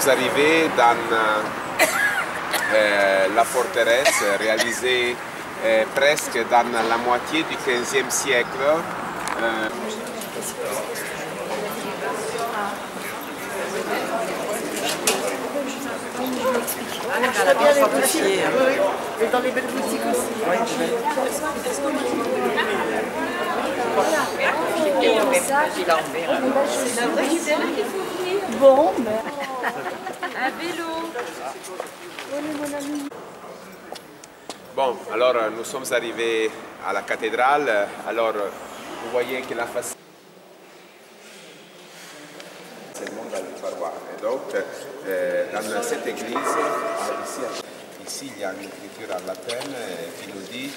sommes arrivés dans euh, euh, la forteresse réalisée euh, presque dans la moitié du 15e siècle. Euh, Très bien les boutiques. Oui, oui. Et dans les belles boutiques aussi. Bon, ben. Vélo. Bon, alors euh, nous sommes arrivés à la cathédrale. Alors, euh, vous voyez que la façade. C'est le monde savoir. Et donc, euh, dans cette église, ah, ici, ici, il y a une écriture en latin qui nous dit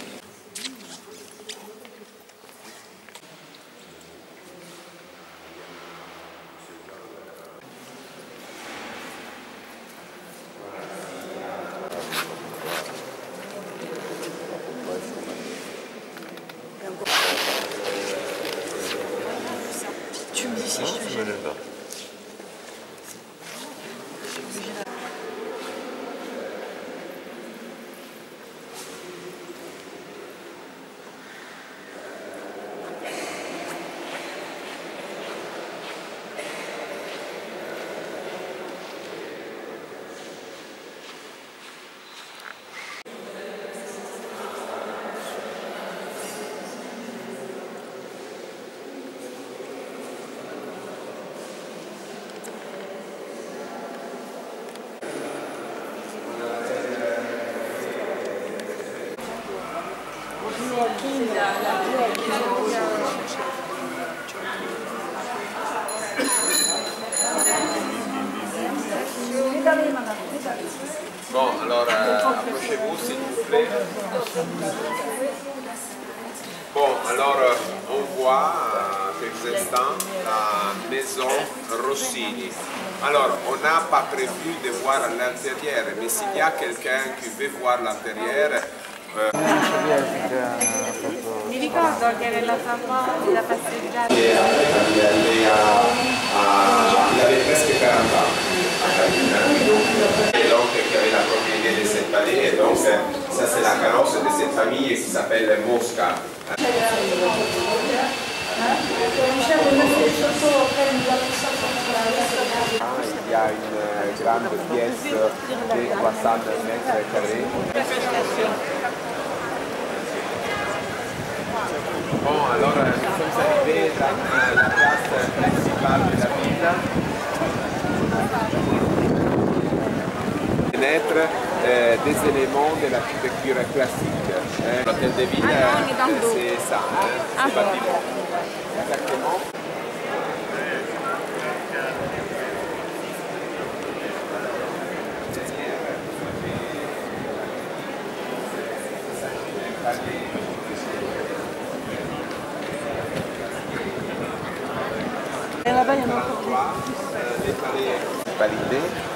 Et là-bas, il y en a encore.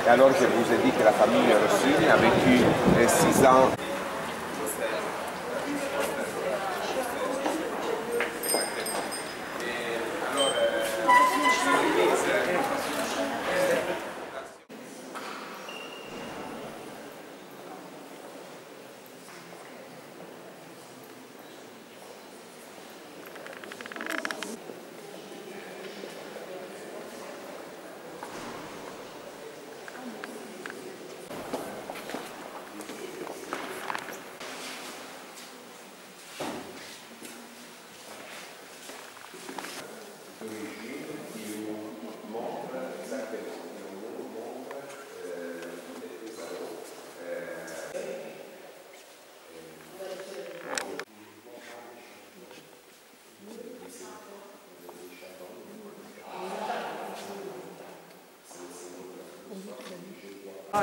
Et alors je vous ai dit que la famille Rossini a vécu 6 ans.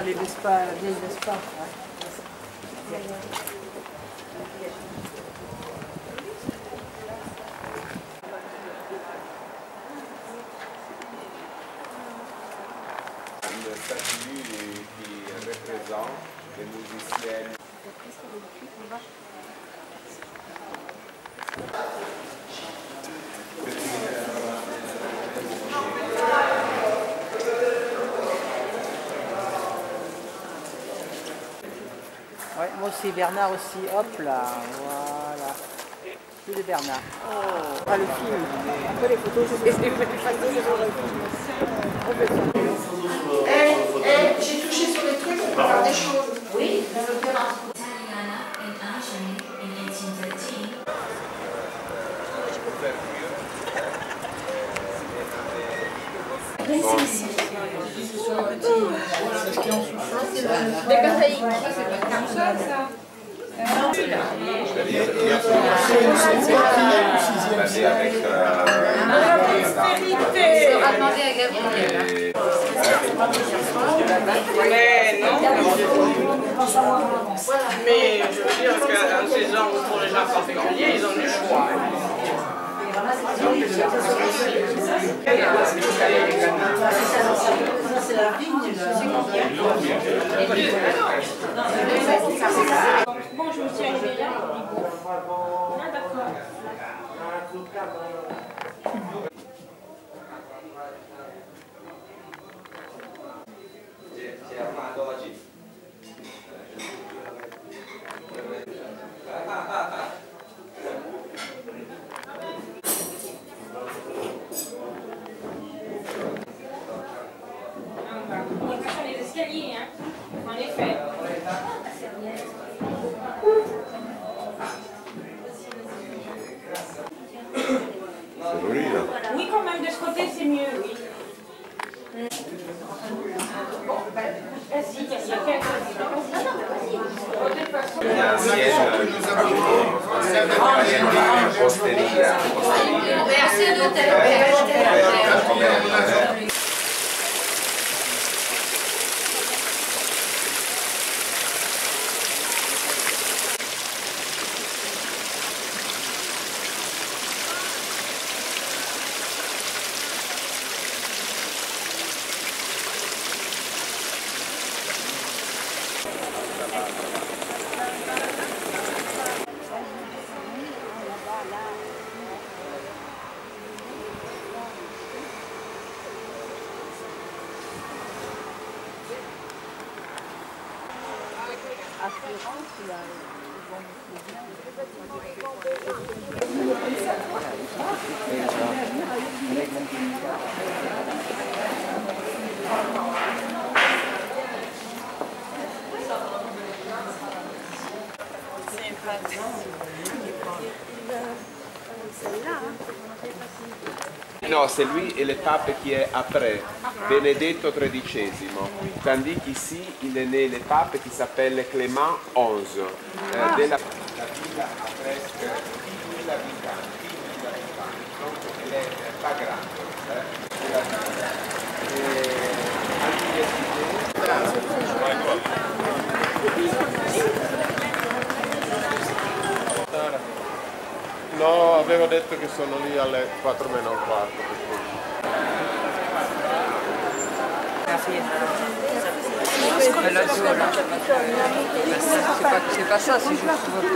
Les Vespa, la vieille Vespa. ouais. Une statue qui représente les. Aussi, Bernard aussi. Hop là, voilà. Tous les Bernard. Oh, ah, le film. Après les photos, je les ai fait Eh, eh, j'ai touché sur les trucs, faire des choses. Oui. Tatiana and Anthony in 1813 C'est avec euh, sera demandé à Gabriel. Mais je veux dire qu'un de ces ordres pour les particuliers, ils ont du choix. Bon, je me suis arrivée là. Ah, est pas sur les escaliers, hein. En c'est lui et le pape qui est après, Benedetto XIII. Tandis qu'ici, il est né le pape qui s'appelle Clément XI. euh, avevo detto che sono lì alle 4 meno un quarto. per cui- La zone. C'est pas, c'est pas ça, c'est juste votre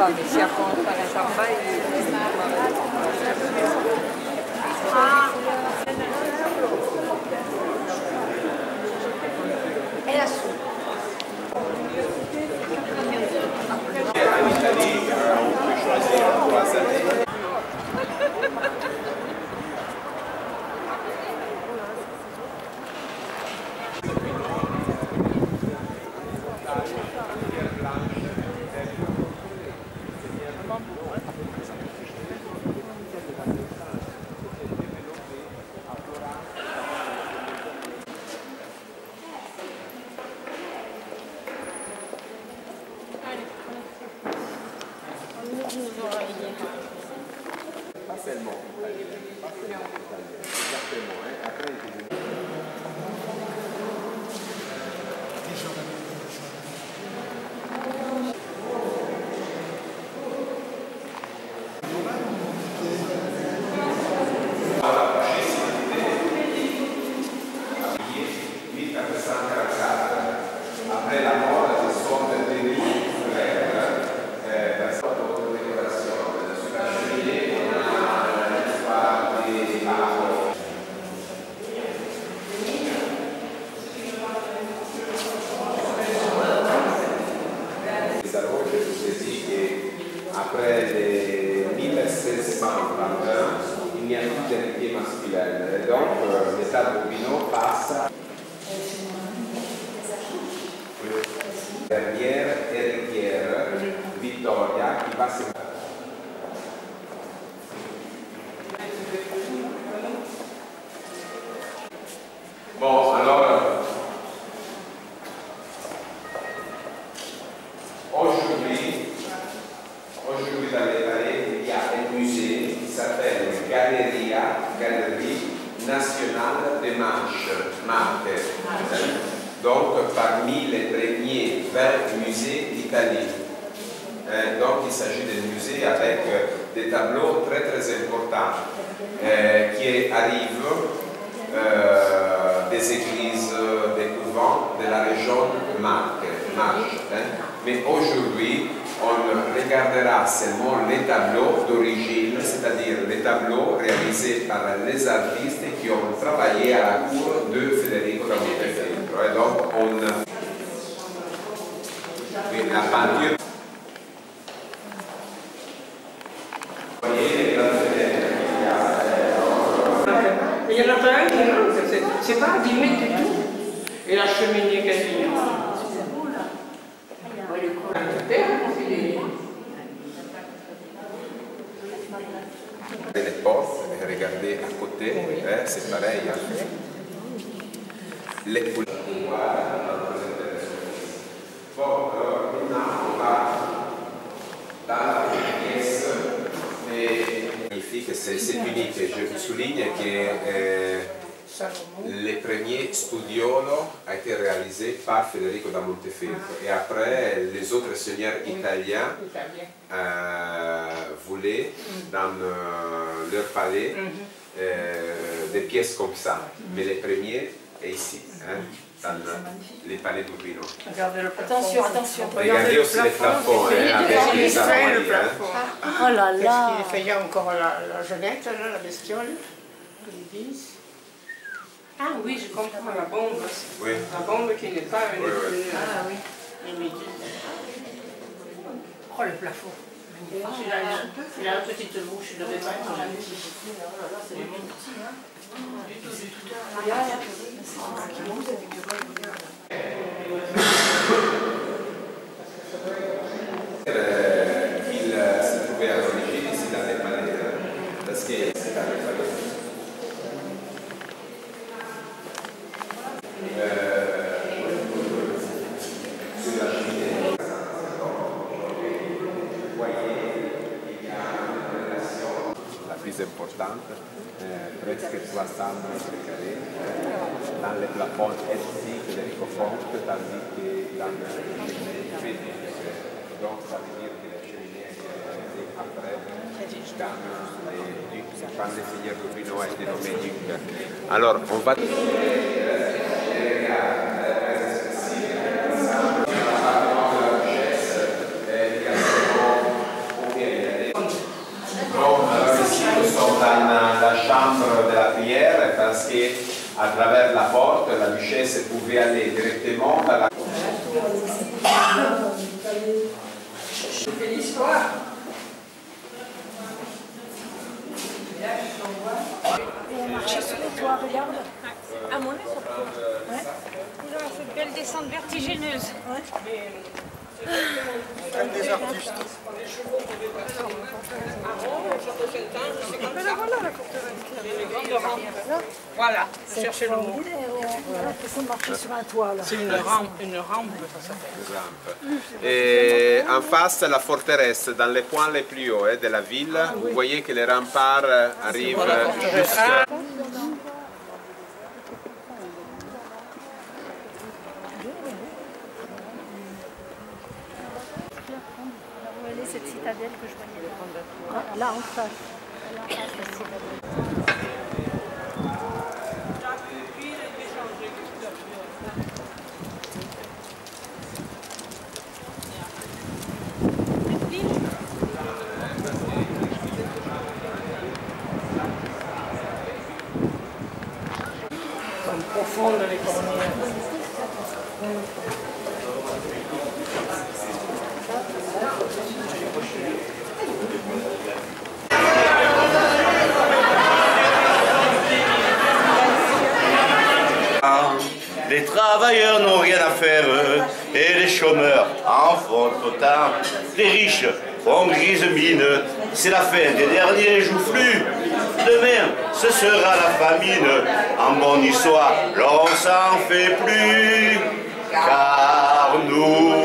guardando le carriere, dalle la porte SD dell'Erico Font, dal di che grossa di dire che la scegliere di André, danno le grandi figlie Rubino e di Nomedic. Allora, on va... attraverso la porta la discese pouvait aller direttamente dans belle descente vertigineuse. Voilà. Voilà, cherchez le mot. Sur un toit. C'est une rampe, une rampe. Et en face, la forteresse, dans les points les plus hauts hein, de la ville, vous voyez que les remparts arrivent jusqu'à... que je ah, là. En face. Là en face, profonde Les riches font grise mine, c'est la fin des derniers joufflus. Demain, ce sera la famine, en bon histoire, l'on s'en fait plus. Car nous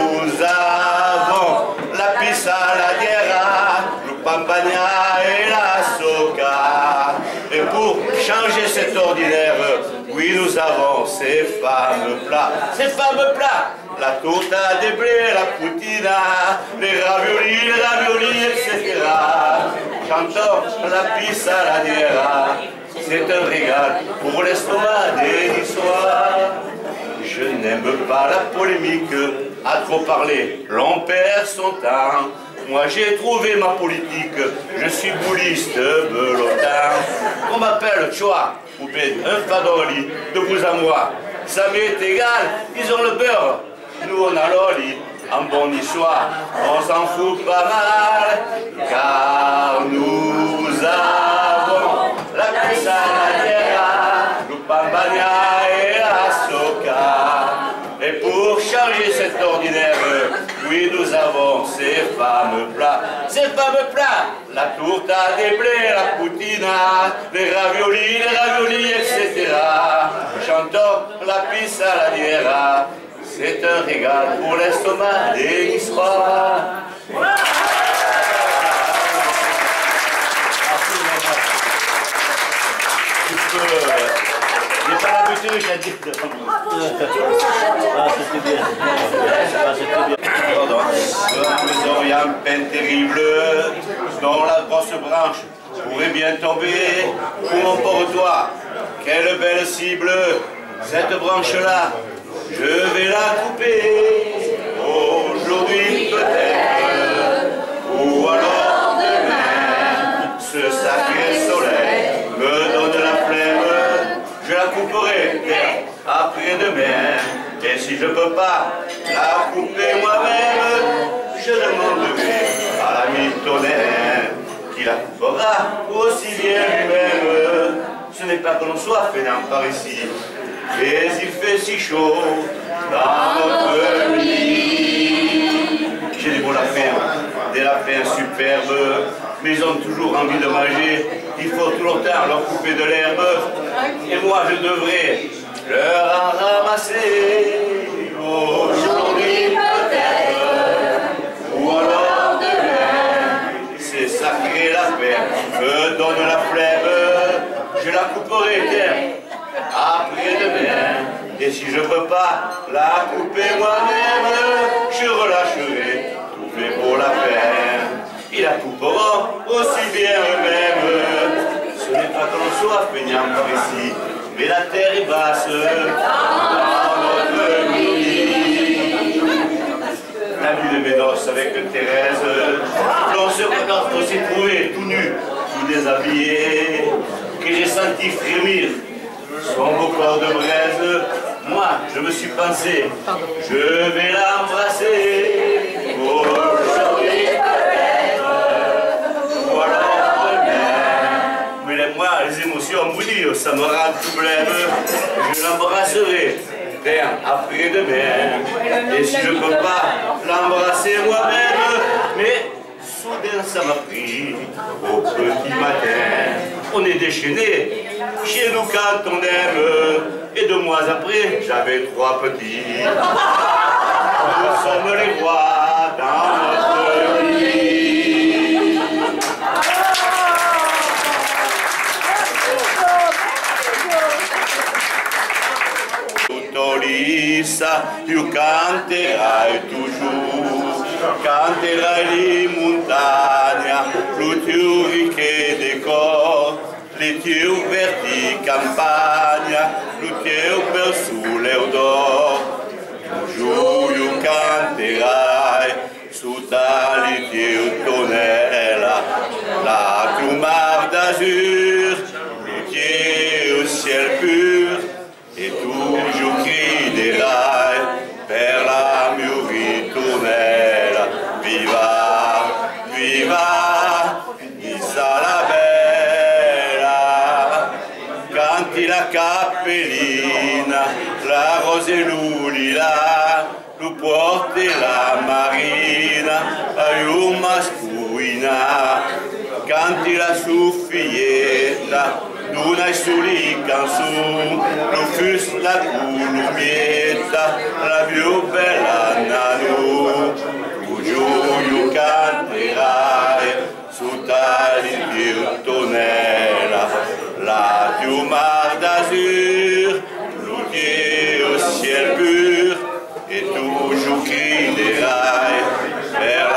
nous avons ces fameux plats, ces fameux plats. La torta des blés, la putina, les raviolis, les raviolis, etc. Chantons la pizza, la guerra. C'est un régal pour l'estomac des histoires. Je n'aime pas la polémique, à trop parler, l'on perd son temps. Moi j'ai trouvé ma politique, je suis bouliste belotard. On m'appelle Choa, ou bien un fadoli, de vous à moi. Ça m'est égal, ils ont le beurre, nous on a l'oli. En bonne histoire, on s'en fout pas mal, car nous avons nous avons ces fameux plats, ces fameux plats, la tourta des blés, la putina, les raviolis, les raviolis, etc. Chantons la pizza, la guerra, c'est un régal pour l'estomac des Niçois. Pas l'habitude, j'ai dit. Ah, c'était bien. Ah, c'était bien. Un peine terrible dont la grosse branche pourrait bien tomber. Pour mon pauvre toi, quelle belle cible, cette branche-là, je vais la couper. Aujourd'hui peut-être, couperai après-demain. Et si je peux pas la couper moi-même, je demanderai à l'ami tonnerre qui la coupera aussi bien lui-même. Ce n'est pas que l'on soit fainéant par ici, mais il fait si chaud dans notre lit. J'ai des beaux lapins, des lapins superbes, mais ils ont toujours envie de manger. Il faut tout longtemps leur couper de l'herbe. Et moi, je devrais leur ramasser. Aujourd'hui, peut-être, ou alors demain. C'est sacré lapin, me donne la flemme. Je la couperai, tiens, après-demain. Et si je peux pas la couper moi-même, je relâcherai tout fait pour la faire. La couperont aussi bien eux-mêmes. Ce n'est pas que l'on soit feignant par ici, mais la terre est basse. La nuit de mes noces avec Thérèse, l'on se regarde s'est trouvé tout nu, tout déshabillé, que j'ai senti frémir son beau corps de braise. Moi, je me suis pensé, je vais l'embrasser. Bouillent, ça me rend tout blême. Je l'embrasserai, bien après-demain. Et si je ne peux pas l'embrasser moi-même, mais soudain ça m'a pris au petit matin. On est déchaîné chez nous quand on aime. Et deux mois après, j'avais trois petits. Nous sommes les rois dans notre vie. Lisa, io canterai toujours, canterai di montagna, lo teu ricche decor, le teu verdi campagna, lo teu bel sole odor. Giù io canterai su tali teu tonnella, la plumard d'azur, bella, canti la cappellina, la rose et l'oulila, nous porter la marine, à une masculina, quand il a suffieta, d'una soli canzone, lo fus la culumietta, la più bella nano, tu giugno canterai, su tali virtonella, la mar d'azur, l'outil au ciel pur, et toujours crierai, vers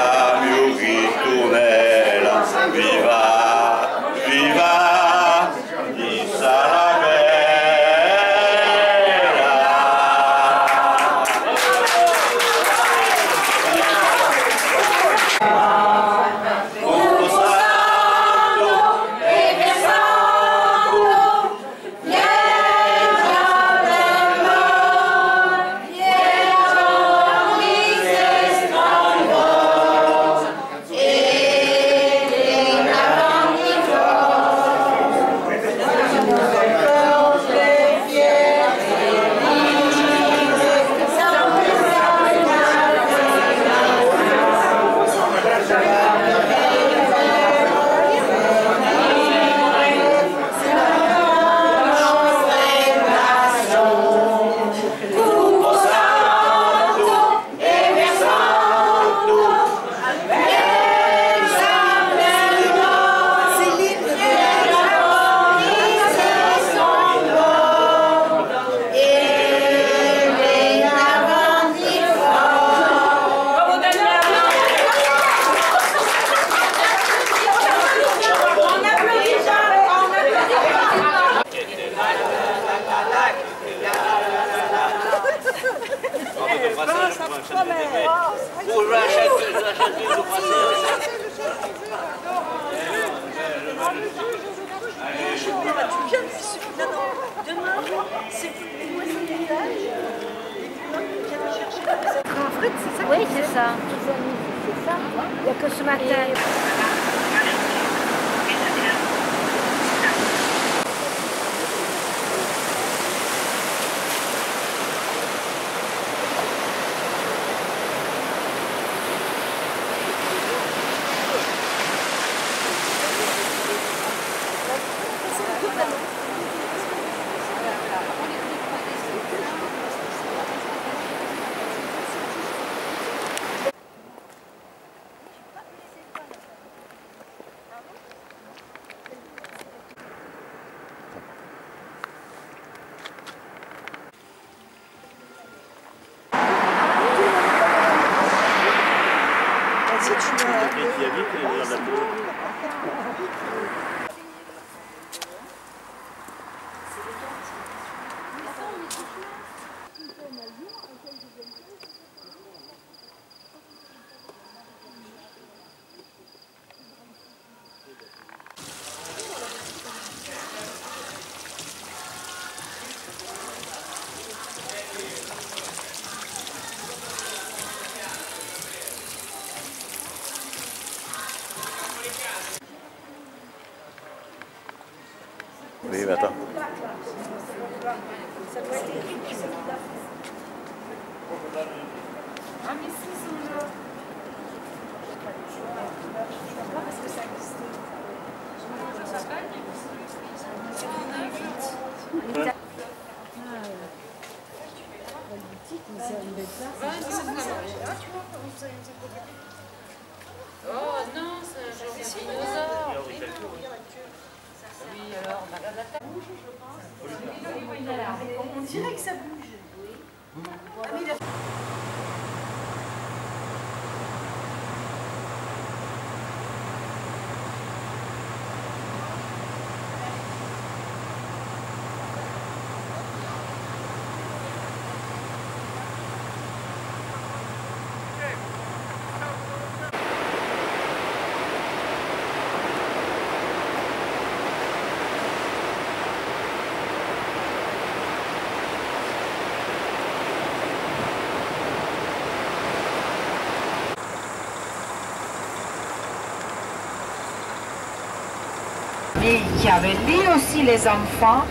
Mais il y avait lui aussi les enfants,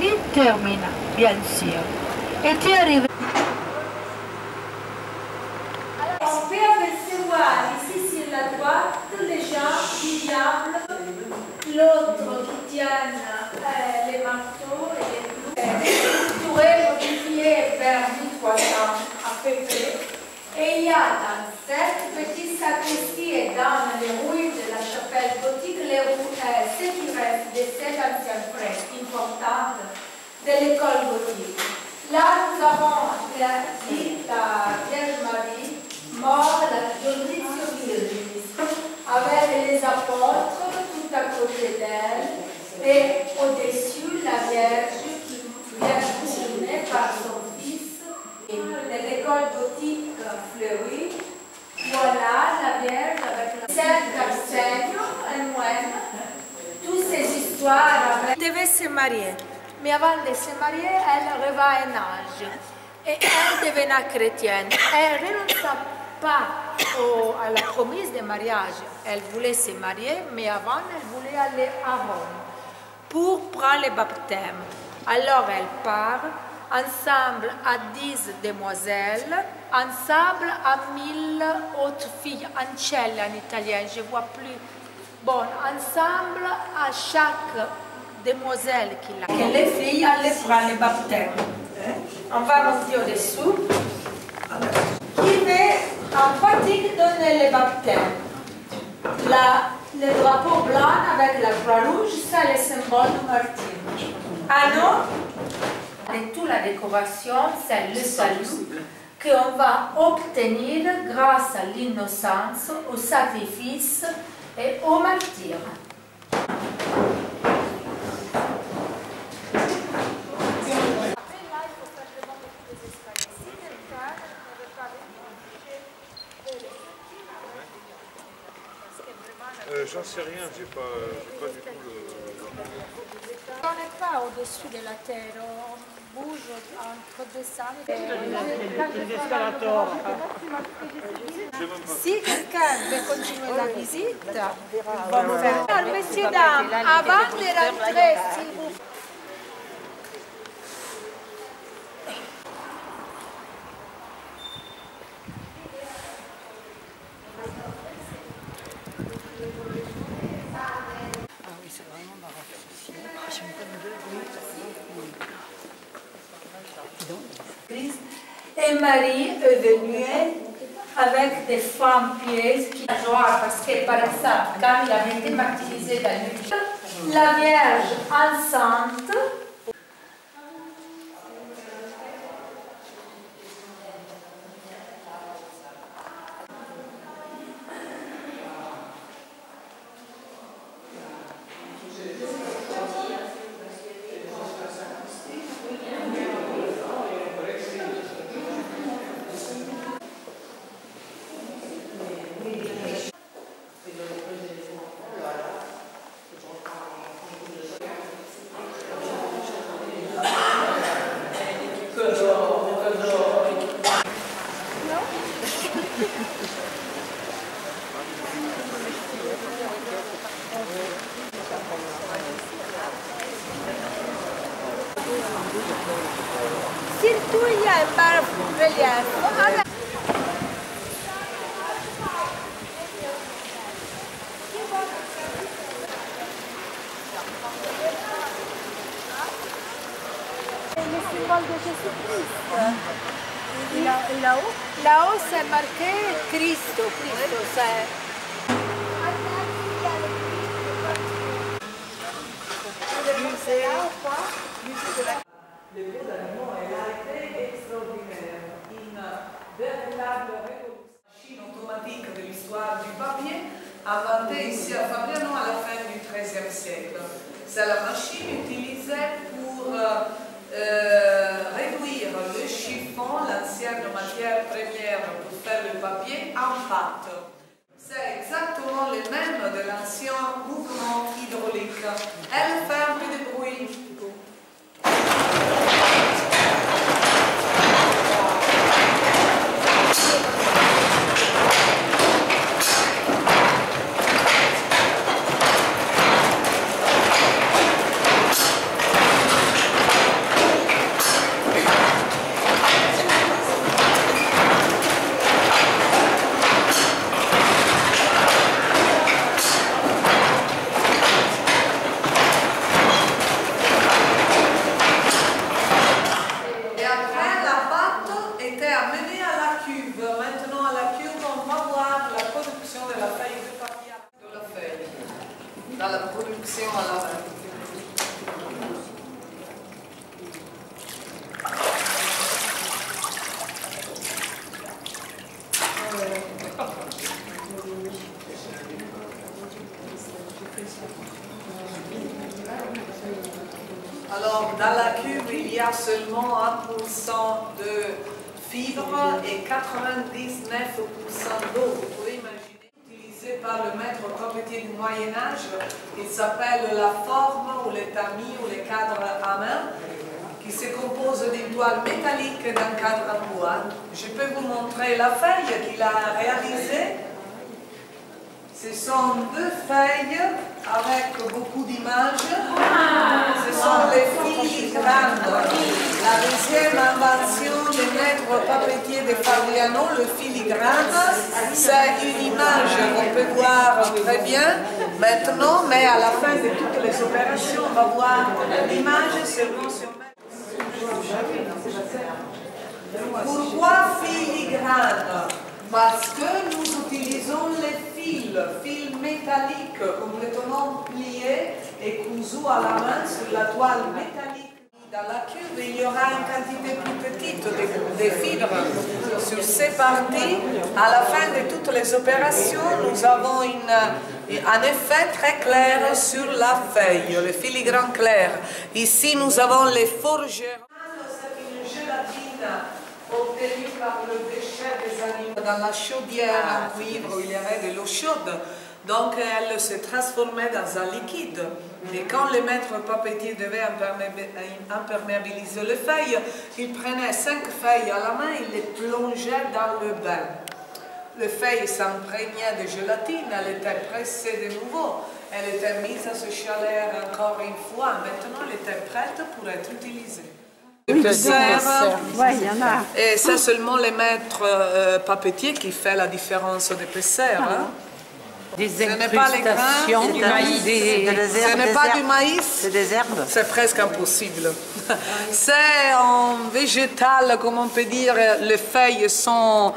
il termina, bien sûr. Et es arrivé. On peut apercevoir ici sur la droite les gens qui diable, l'autre qui tient euh, les marteaux et les clous, euh, structurés, modifiés vers 1300 à peu près. Et il y a dans cette petite sacristie et dans les ruines de la chapelle gothique les rou- euh, ce qui reste de cette ancienne fresque importante de l'école gothique. Là, nous avons la, dit la Vierge Marie, morte la Giudizio Virginis, avec les apôtres tout à côté d'elle, et au-dessus la Vierge qui vient couronnée par son fils. Et de l'école gothique fleurie, voilà la Vierge avec la Sainte Arsenio, un moine, toutes ces histoires avec... devait se marier. Mais avant de elle reva un âge. Et elle devena chrétienne. Elle ne renonça pas à la promesse de mariage. Elle voulait se marier, mais avant, elle voulait aller à Rome pour prendre le baptême. Alors elle part, ensemble à dix demoiselles, ensemble à mille autres filles, ancelle en italien, je vois plus. Bon, ensemble à chaque demoiselle qui l'a. Que les filles allaient prendre le baptême. On va monter au-dessous. Qui veut en pratique donner le baptême la, le drapeau blanc avec la croix rouge, c'est le symbole du martyr. Ah non? Et toute la décoration, c'est le salut qu'on va obtenir grâce à l'innocence, au sacrifice et au martyr. J'en sais rien, j'ai pas, pas du tout le. On n'est pas au-dessus de la terre, on bouge entre deux salles. Si quelqu'un veut continuer la visite, vont faire. Alors, messieurs, dames, avant de rentrer, s'il vous plaît. Et Marie est venue avec des femmes pieuses qui joie parce que par exemple, quand il avait été martyrisé dans la Vierge enceinte il s'appelle la forme ou le tamis ou le cadre à main, qui se compose d'une toile métallique d'un cadre en bois. Je peux vous montrer la feuille qu'il a réalisée. Ce sont deux feuilles avec beaucoup d'images. Ce sont les filigranes. La deuxième invention du maître papetier de Fabriano, le filigrane, c'est une image qu'on peut voir très bien maintenant, mais à la fin de toutes les opérations, on va voir l'image seulement sur Pourquoi filigrane Parce que nous utilisons les fils, fils métalliques complètement pliés et cousus à la main sur la toile métallique. Dans la cuve, il y aura une quantité plus petite de, de fibres sur ces parties. À la fin de toutes les opérations, nous avons une, un effet très clair sur la feuille, le filigrane clair. Ici, nous avons les forgerons. C'est une gélatine obtenue par le déchet des animaux dans la chaudière en cuivre il y avait de l'eau chaude. Donc elle se transformait dans un liquide. Et quand le maître papetier devait imperméabiliser les feuilles, il prenait cinq feuilles à la main et les plongeait dans le bain. Les feuilles s'imprégnaient de gélatine, elle était pressée de nouveau. Elle était mise à se chaler encore une fois. Maintenant, elle était prête pour être utilisée. Épaisseur. Ouais, il y en a. Et c'est seulement le maître euh, papetier qui fait la différence d'épaisseur. hein. Des Ce n'est pas les grains, du maïs. Des, Ce n'est pas du maïs. C'est des herbes. C'est presque impossible. C'est en végétal, comme on peut dire, les feuilles sont...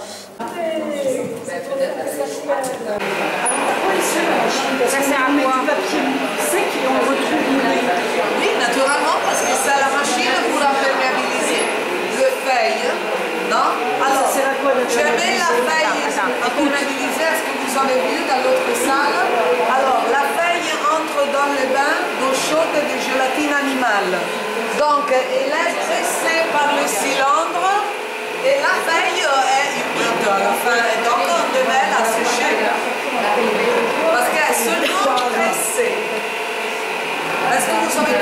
Ça sert à quoi Oui, naturellement, parce que c'est la machine pour imperméabiliser le feuille. Non Alors, je mets la feuille imperméabilisée, est-ce que vous avez vu dans l'autre salle Alors, la feuille entre dans le bain d'eau chaude de gélatine animale. Donc, elle est pressée par le cylindre et la feuille est humide à la fin. Et donc, on devait la sécher. Parce qu'elle est seulement pressée. Est-ce que vous savez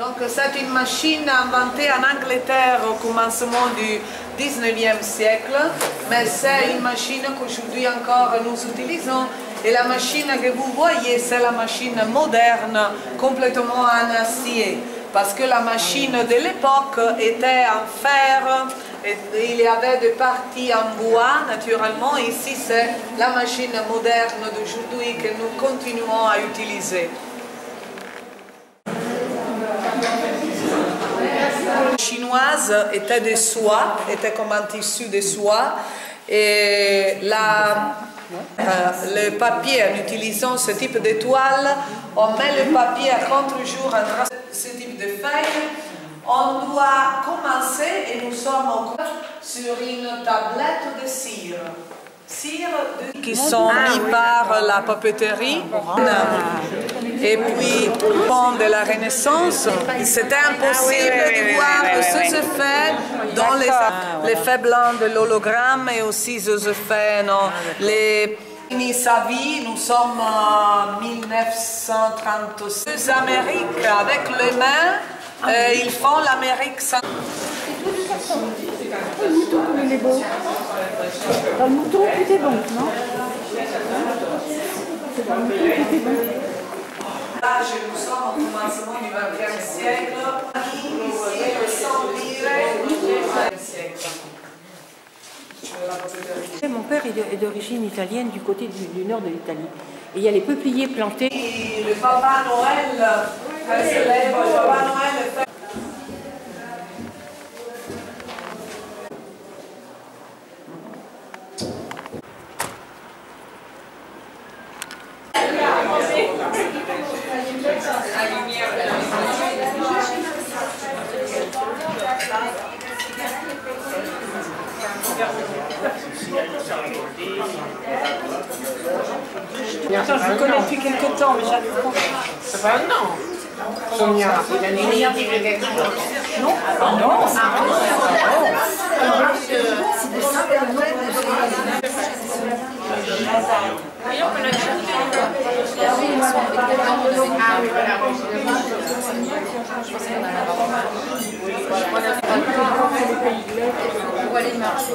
Donc c'est une machine inventée en Angleterre au commencement du 19e siècle, mais c'est une machine qu'aujourd'hui encore nous utilisons. Et la machine que vous voyez, c'est la machine moderne, complètement en acier. Parce que la machine de l'époque était en fer, il y avait des parties en bois, naturellement. Ici, c'est la machine moderne d'aujourd'hui que nous continuons à utiliser. Chinoise était de soie, était comme un tissu de soie. Et la, euh, le papier, en utilisant ce type de toile, on met le papier à contre-jour en ce type de feuille. On doit commencer et nous sommes sur une tablette de cire. Cire de- qui sont mis par la papeterie. Et puis, pendant de la Renaissance, c'était impossible de voir ces effets dans les l'effet blanc de l'hologramme et aussi ces effets, non, les sa vie, nous sommes en 1936. Les Amériques, avec les mains, euh, ils font l'Amérique sans... Le mouton, comme il est beau. Dans le mouton, tout est bon, non? C'est dans le mouton, tout est bon. Là, je- nous sommes au commencement du XXe siècle. Mon père est d'origine italienne du côté du, du nord de l'Italie. Et il y a les peupliers plantés. Et le Papa Noël, quand se lève, le Papa Noël Je le connais depuis quelques temps, mais j'avais pas. Un an. Sonia, il a Non, ah non, non. C'est a aller marcher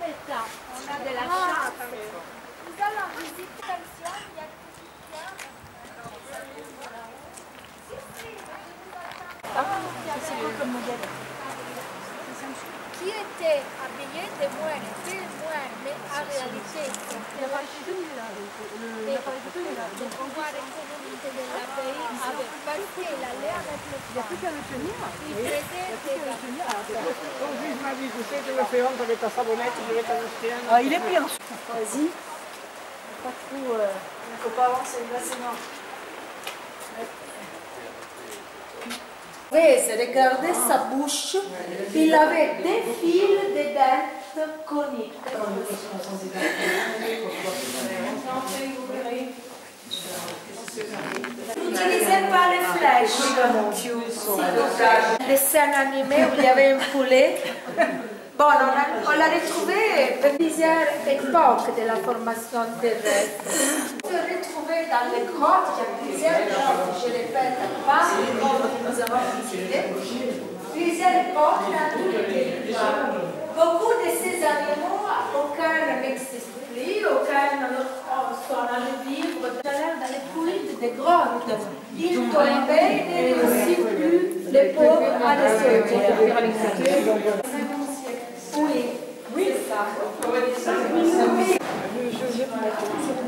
a de la chance. Nous allons visiter attention, il y a Habillé de moine, pile moine, mais en réalité, le pouvoir économique de la pays avec le Il n'y a plus qu'à le tenir. Il Ton juge m'a dit, tu sais, tu me fais honte avec ta savonnette, je vais t'en acheter un. Ah, il est bien. Vas-y. Pas trop. Il faut pas avancer, là c'est mort. Regardez sa bouche, il avait des fils de dents coniques. N'utilisez pas les flèches. Les scènes animées où il y avait un poulet. On on l'a retrouvé plusieurs époques de la formation terrestre. On peut retrouver dans les grottes, il y a plusieurs grottes, je répète, pas les grottes que nous avons visitées, plusieurs époques dans tout le pays. Beaucoup de ces animaux, aucun n'existe plus, aucun ne sont allés vivre dans les puits des grottes. Ils tombaient et réussissent plus les pauvres à les. Oui, oui, c'est ça. Stiamo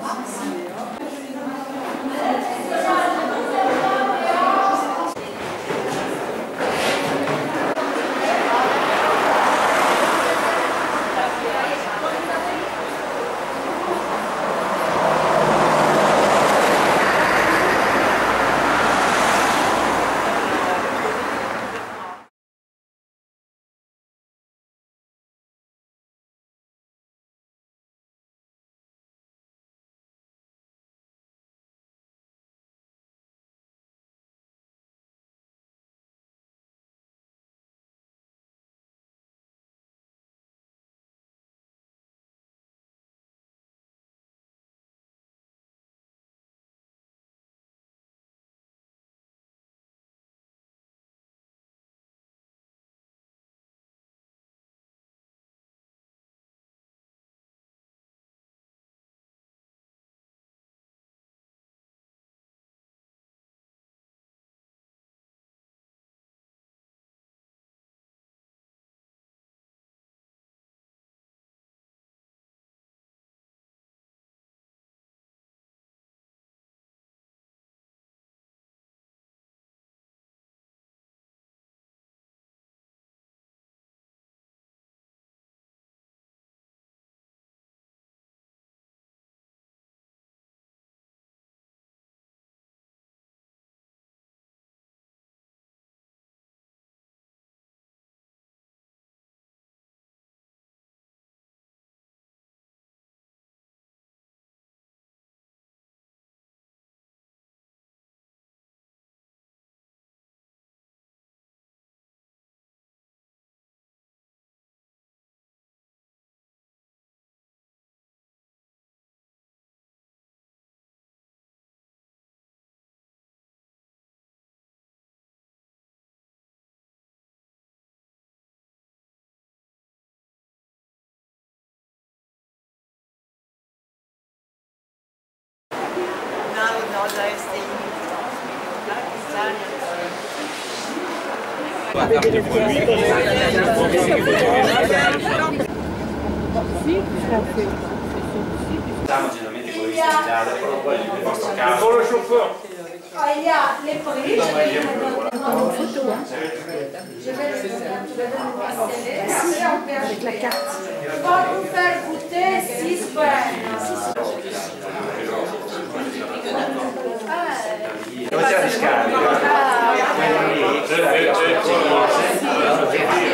Con lo chauffeur. Il y a les prix. Je vais le peut Avec la carte. Vais vous faire goûter 6 Mais j'ai payé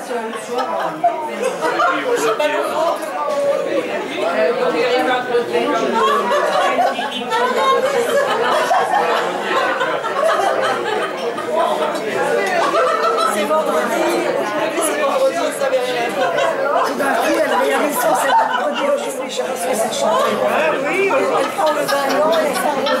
C'est vendredi, c'est vendredi, on savait rien faire. Tout d'un coup, elle réalise c'est vendredi, aujourd'hui, je. Ah oui, elle prend le ballon, elle s'arrête.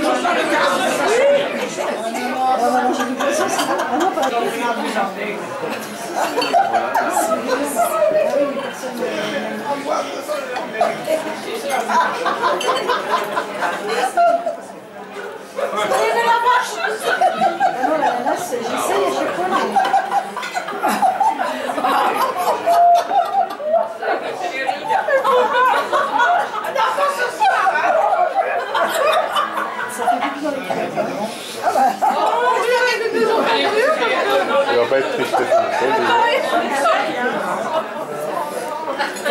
le jour. Ah non, la nanasse, j'essaye à chaque fois. mais- Ça fait pipi dans les culottes. hein. Ah bah. Tu vas pas être triste.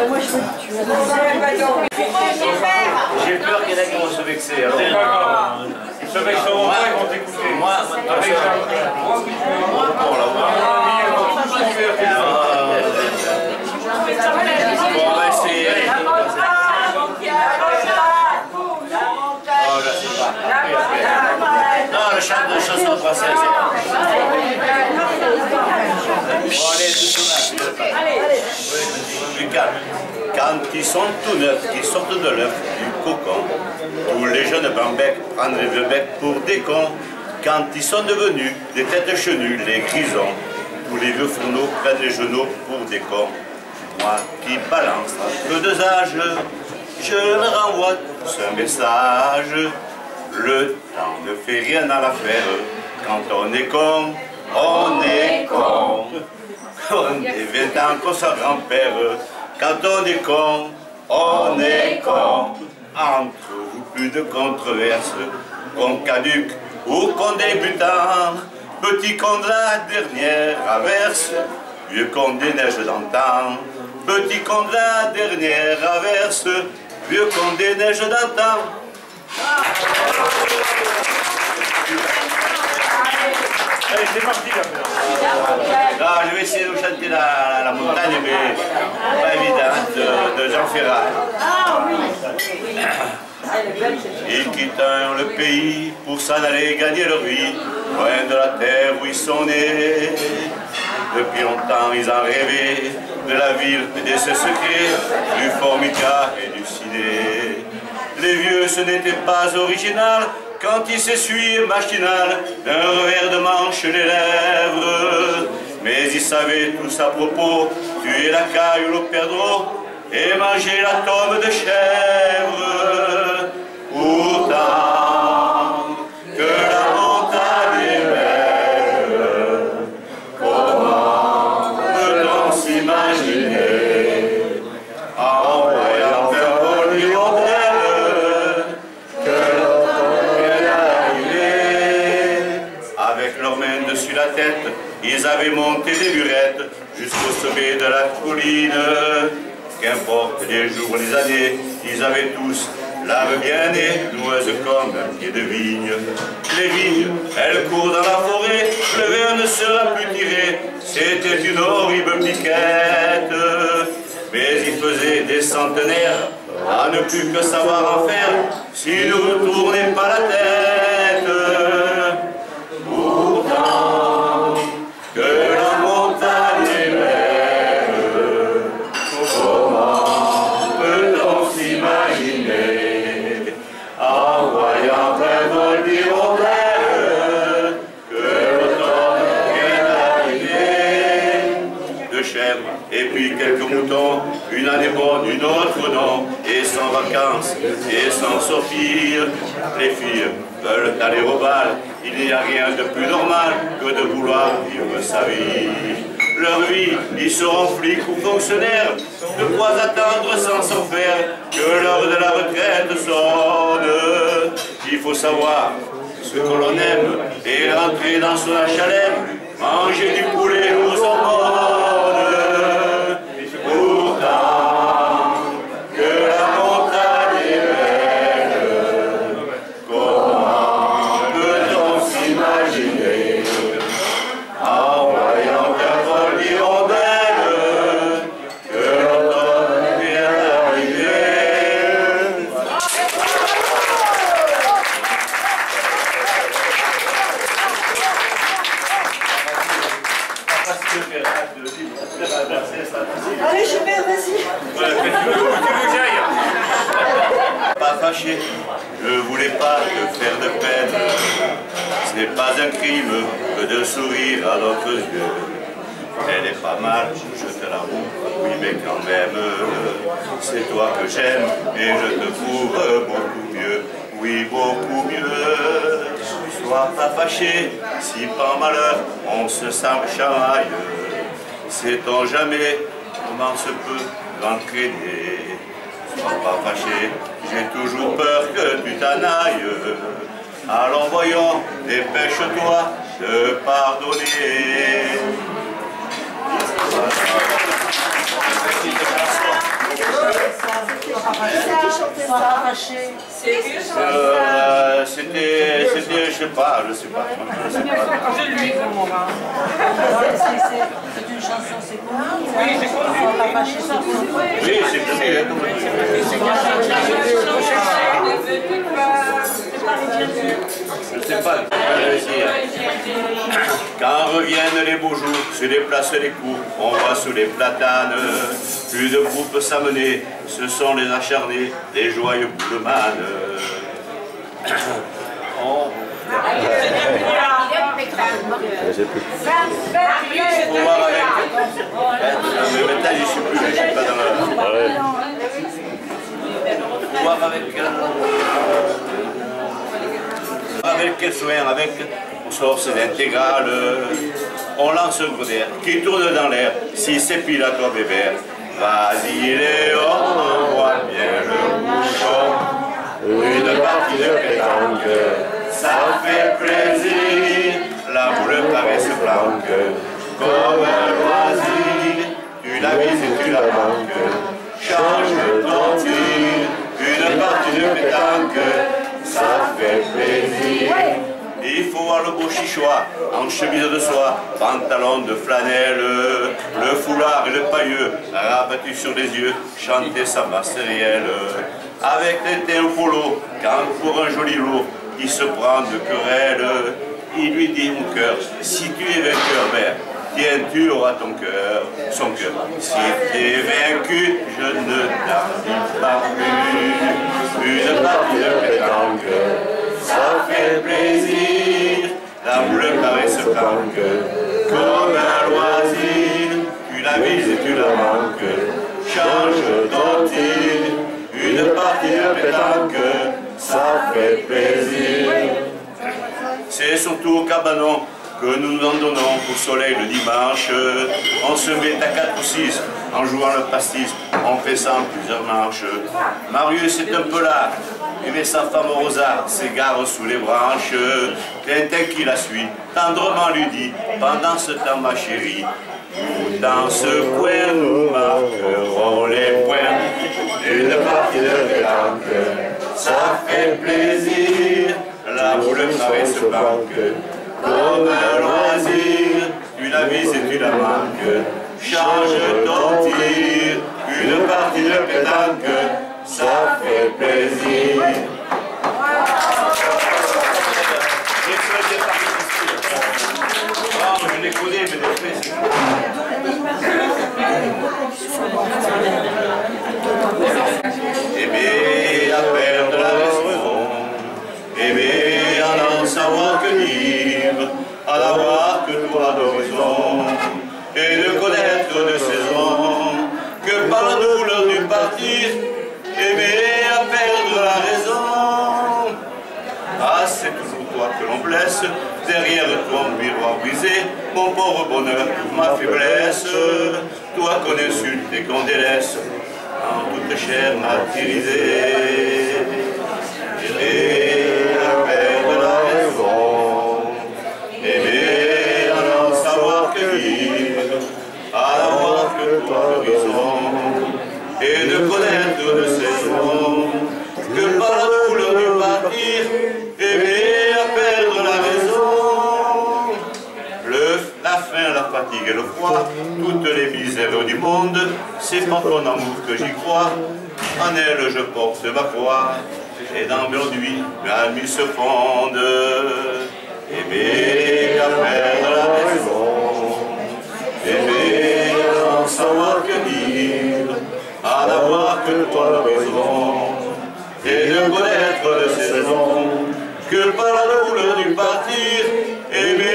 Moi, je veux tu vois. J'ai peur qu'il y en ait qui vont se vexer. alors. C'est pas grave. Ils se vexeront pas, ils vont t'écouter. Moi, Avec Bon, on va essayer. Oh, je sais pas. Non, le chant de chanson française. Quand ils sont tout neufs, qu'ils sortent de l'œuf, du cocon, tous les jeunes bambecs prendraient le bec pour des cons. Quand ils sont devenus des têtes chenues, les grisons, tous les vieux fourneaux prennent les genoux pour des cons. Moi qui balance un peu de âge, je leur envoie ce message. Le temps ne fait rien à l'affaire. Quand on est con, on est con. On est 20 ans qu'on soit grand-père. Quand on est con, on est con. Entre vous, plus de controverses. Con caduc ou con débutant. Petit con de la dernière averse. Vieux con des neiges d'antan. Petit con de la dernière averse. Vieux con des neiges d'antan. Allez, c'est parti là. Ah, je vais essayer de chanter la, la montagne, mais pas évident, de, de Jean Ferrat. Ah oui Ils quittent le pays pour s'en aller gagner leur vie, loin de la terre où ils sont nés. Depuis longtemps, ils ont rêvé de la ville et de ses secrets, du formica et du ciné. Les vieux, ce n'était pas original quand ils s'essuyaient machinal d'un revers de manche les lèvres. Mais ils savaient tous à propos tuer la caille ou le perdreau et manger la tombe de chèvre. Pourtant, ils avaient monté des burettes jusqu'au sommet de la colline. Qu'importe les jours, les années, ils avaient tous l'âme bien née, noueuse comme un pied de vigne. Les vignes, elles courent dans la forêt, le verre ne sera plus tiré, c'était une horrible piquette. Mais il faisait des centenaires à ne plus que savoir en faire, s'il ne retournait pas la tête. Rentrer dans son sous les platanes. Plus de groupes s'amener, ce sont les acharnés, les joyeux boulemanes. Faut voir avec. Mais maintenant, je suis plus, je suis pas dans le. Faut voir avec. Avec quel soin, avec source d'intégrale, on lance un grenade qui tourne dans l'air, si c'est pile à toi bébé. Vas-y Léon, envoie bien le bouchon, une partie de pétanque, ça fait plaisir, la boule paraît se blanque, comme un loisir, tu la vises et tu la manques, change ton tir, une partie de pétanque, ça fait plaisir. Il faut voir le beau chichois en chemise de soie, pantalon de flanelle, le foulard et le pailleux rabattu sur les yeux, chanter sa basse réelle. Avec l'été au polo, quand pour un joli lot, il se prend de querelle, il lui dit mon cœur, si tu es vainqueur, mère, tiens, tu auras ton cœur, son cœur. Si tu es vaincu, je ne t'arrive pas plus. Une partie de pétanque, ça fait plaisir. La boule paraît se planque, comme un loisir. Tu la vises et tu la manques, change tir. Une partie de pétanque, ça fait plaisir. C'est surtout au cabanon que nous nous en donnons au soleil le dimanche. On se met à 4 ou 6 en jouant le pastis. On fait plusieurs manches. Marius est un peu là, Et mais sa femme Rosa s'égare sous les branches. Tintin qui la suit, tendrement lui dit, pendant ce temps ma chérie, dans ce coin nous marquerons les points d'une partie de pétanque. Ça fait plaisir, la boule caresse ce banque, comme un loisir, tu la vises et tu la manques. Change ton tir, une partie de pétanque, ça fait plaisir. Non, je les connais, mais les faits, c'est Aimer à perdre la à n'avoir que toi d'horizon, et ne connaître de saison que par la douleur du partir, aimer à perdre la raison? Ah, c'est toujours toi que l'on blesse, derrière ton miroir brisé, mon pauvre bonheur, ma faiblesse, toi qu'on insulte et qu'on délaisse, en toute chair martyrisée. Et le froid, toutes les misères du monde, c'est par ton amour que j'y crois. En elle je porte ma foi, et dans mes nuits, ma nuit se fonde. Aimer à perdre la raison, aimer n'en savoir que dire, à n'avoir que toi l'horizon et de connaître de saison que par la douleur du partir, aimer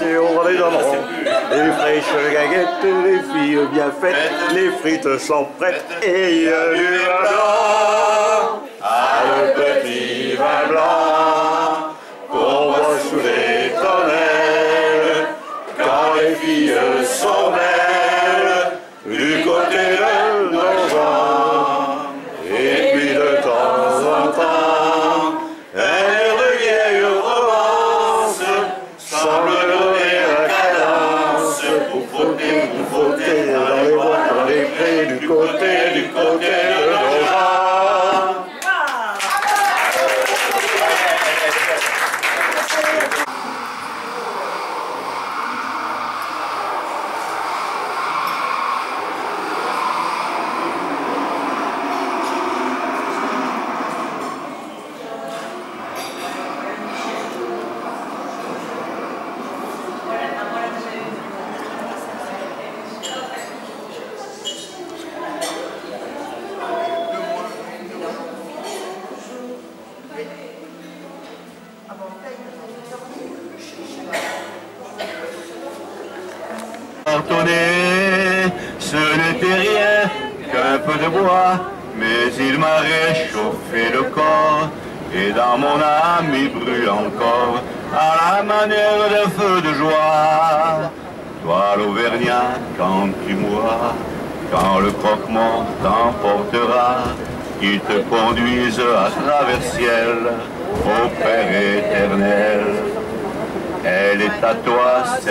les. Les fraîches gaguettes, les filles bien faites, les frites sont prêtes et il y a du.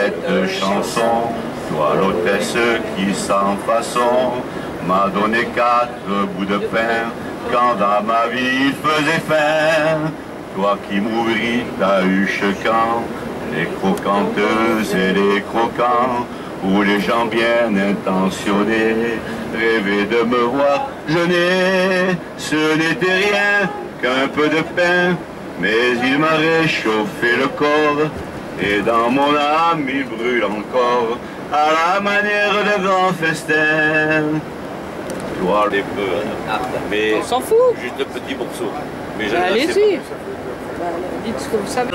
Cette chanson, toi l'hôtesse qui sans façon m'a donné quatre bouts de pain quand dans ma vie il faisait faim. Toi qui m'ouvris ta huche quand les croquanteuses et les croquants, où les gens bien intentionnés rêvaient de me voir jeûner. Ce n'était rien qu'un peu de pain, mais il m'a réchauffé le corps, et dans mon âme il brûle encore, à la manière de grands festins. Gloire des peu, hein. mais On s'en fout. juste de petits morceaux. Mais Bah, Allez-y. Bah, dites.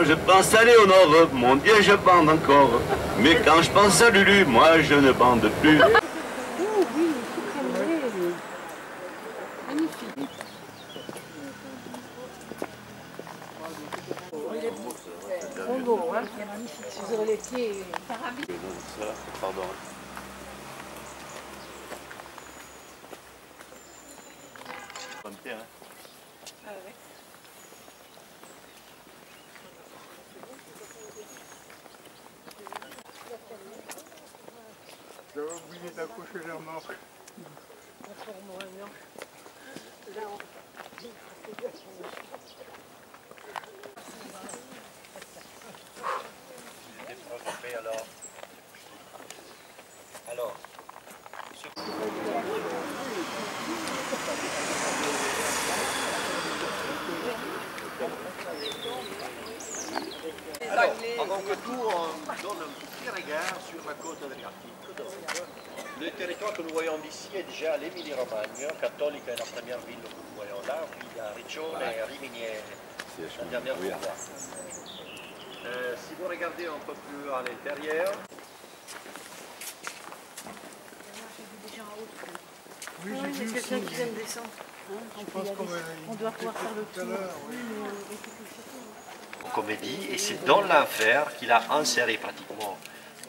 Je pense aller au nord, mon Dieu, je bande encore. Mais quand je pense à Lulu, moi je ne bande plus. Oh oui, tout cramé. Magnifique. Trop beau, hein Les pieds. Pardon. J'avais oublié d'accoucher les remorques. alors. Alors. Que tout, on donne un petit regard sur la côte adriatique. Donc, le territoire que nous voyons d'ici est déjà l'Émilie-Romagne, catholique est la première ville que nous voyons là, puis il y a Riccione et Rimini, la dernière fois. Euh, si vous regardez un peu plus à l'intérieur, Oui, vu a quelqu'un qui vient de descendre. Hein, on, Je peut pense y aller. qu'on va- on doit pouvoir faire le tour. Comédie, et c'est dans l'enfer qu'il a inséré pratiquement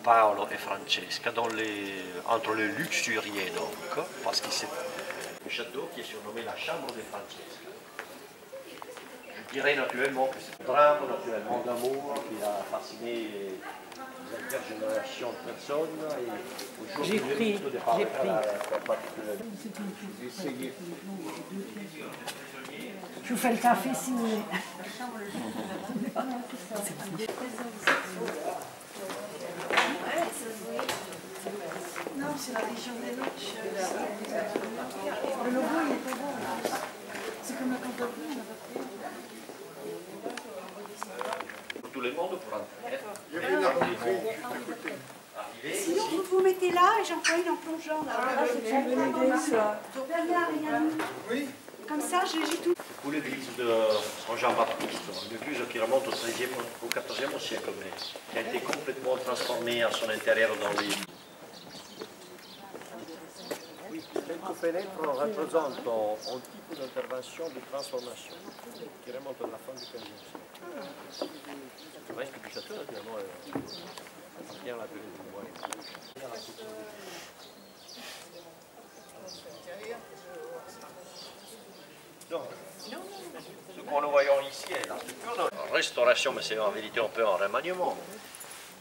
Paolo et Francesca, dans les, entre les luxuriers donc, parce que c'est le château qui est surnommé la chambre de Francesca. Je dirais naturellement que c'est un drame naturellement d'amour qui a fasciné des intergénérations de personnes. Et aujourd'hui, J'ai pris, j'ai pris. Je vous fais le café si vous voulez. Non, c'est la région des Loches. Le logo, il est pas beau. C'est comme la on a pas pris. Pour tout le monde. Il y avait une Sinon, vous vous mettez là et j'emploie une en plongeant. Là. Ah, c'est. Bernard, regarde. Oui. Comme ça, j'ai tout. Pour l'église de Jean-Baptiste, une église qui remonte au XIIIe au XIVe siècle, mais qui a été complètement transformée à son intérieur dans les... Oui, quelques fenêtres représentent un, un type d'intervention de transformation qui remonte à la fin du XVe siècle. Le reste du château, euh, appartient à la période du Ce que nous voyons ici est la structure de restauration, mais c'est en vérité un peu un remaniement.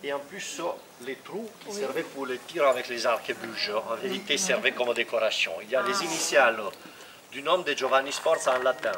Et en plus, les trous qui servaient pour les tirs avec les arquebuses, en vérité, servaient comme décoration. Il y a les initiales du nom de Giovanni Sforza en latin.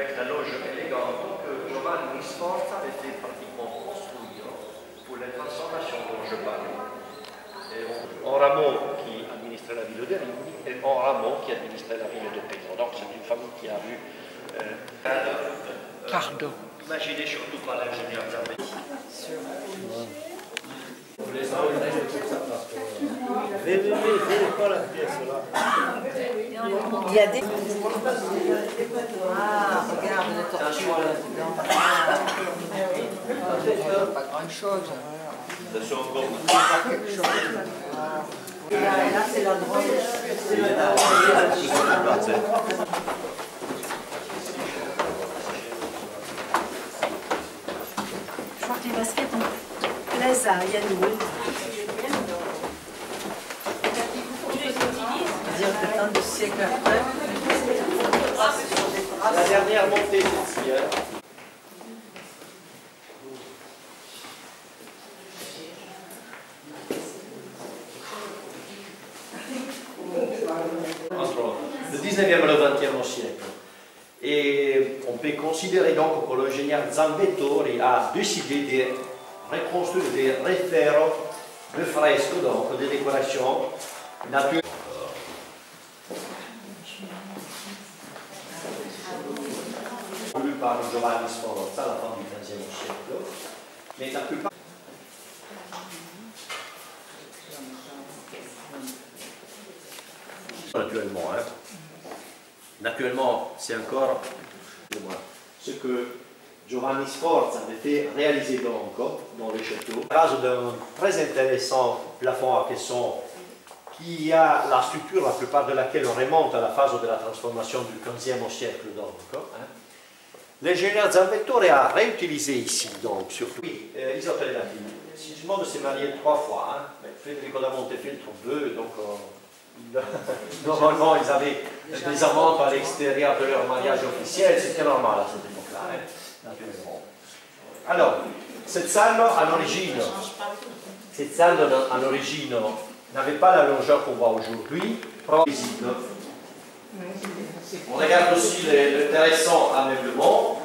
avec la loge élégante que Giovanni Sforza avait fait pratiquement construire pour les transformations dont je parle. Et un, un rameau qui administrait la ville de Rimini et un rameau qui administrait la ville de Pedro. Donc c'est une famille qui a vu... Euh, Imaginez surtout pas l'ingénieur Zambelli. pas la pièce là. Il y a des. Ah, regarde tortues là-dedans. Pas grand chose. Encore Pas quelque chose. Là, là c'est la drogue. Je crois que les baskets ont plaisent à Yann. Tu les utilises dire que tant de siècles après, La dernière montée ici. Hein. Entre le 19e et le 20e siècle. Et on peut considérer donc que l'ingénieur Zambettori a décidé de reconstruire des référents de fresques, donc des décorations naturelles. par Giovanni Sforza à la fin du XVe siècle, mais la plupart Naturellement, hein. Naturellement, c'est encore ce que Giovanni Sforza avait fait réaliser donc dans le château. Grâce d'un très intéressant plafond à caisson qui a la structure la plupart de laquelle on remonte à la phase de la transformation du XVe siècle donc. hein. L'ingénieur Zambettore a réutilisé ici, donc, surtout, oui, euh, Isabelle Latini. Sigismondo s'est marié trois fois, hein, Federico da Montefeltro deux, donc euh, normalement ils avaient des amantes à l'extérieur de leur mariage officiel, c'était normal à cette époque-là, hein, naturellement. Alors, cette salle à l'origine, cette salle en origine n'avait pas la longueur qu'on voit aujourd'hui, visible. On regarde aussi l'intéressant ameublement.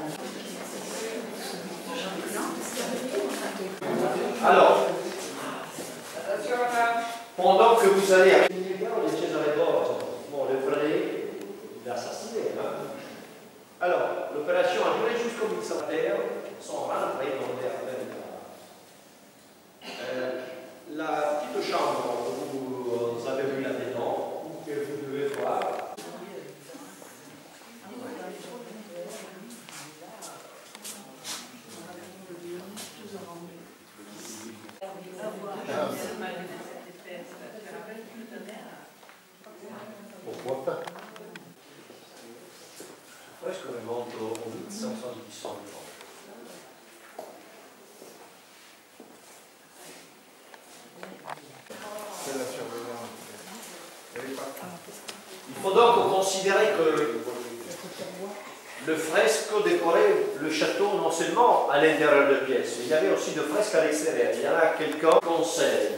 Alors, pendant que vous allez à Cesare d'Oro, bon, le vrai, il a assassiné. Hein? Alors, l'opération a duré jusqu'au ministère, sont rentrés dans les euh, La petite chambre que vous avez vu là-dedans, que vous devez voir, Pourquoi pas? Fresco remonte au 1518. C'est la surveillance. Elle est partie. Il faut donc considérer que le fresque décorait le château non seulement à l'intérieur de pièces, mais il y avait aussi de fresques à l'extérieur. Il y en a quelqu'un qu'on sait.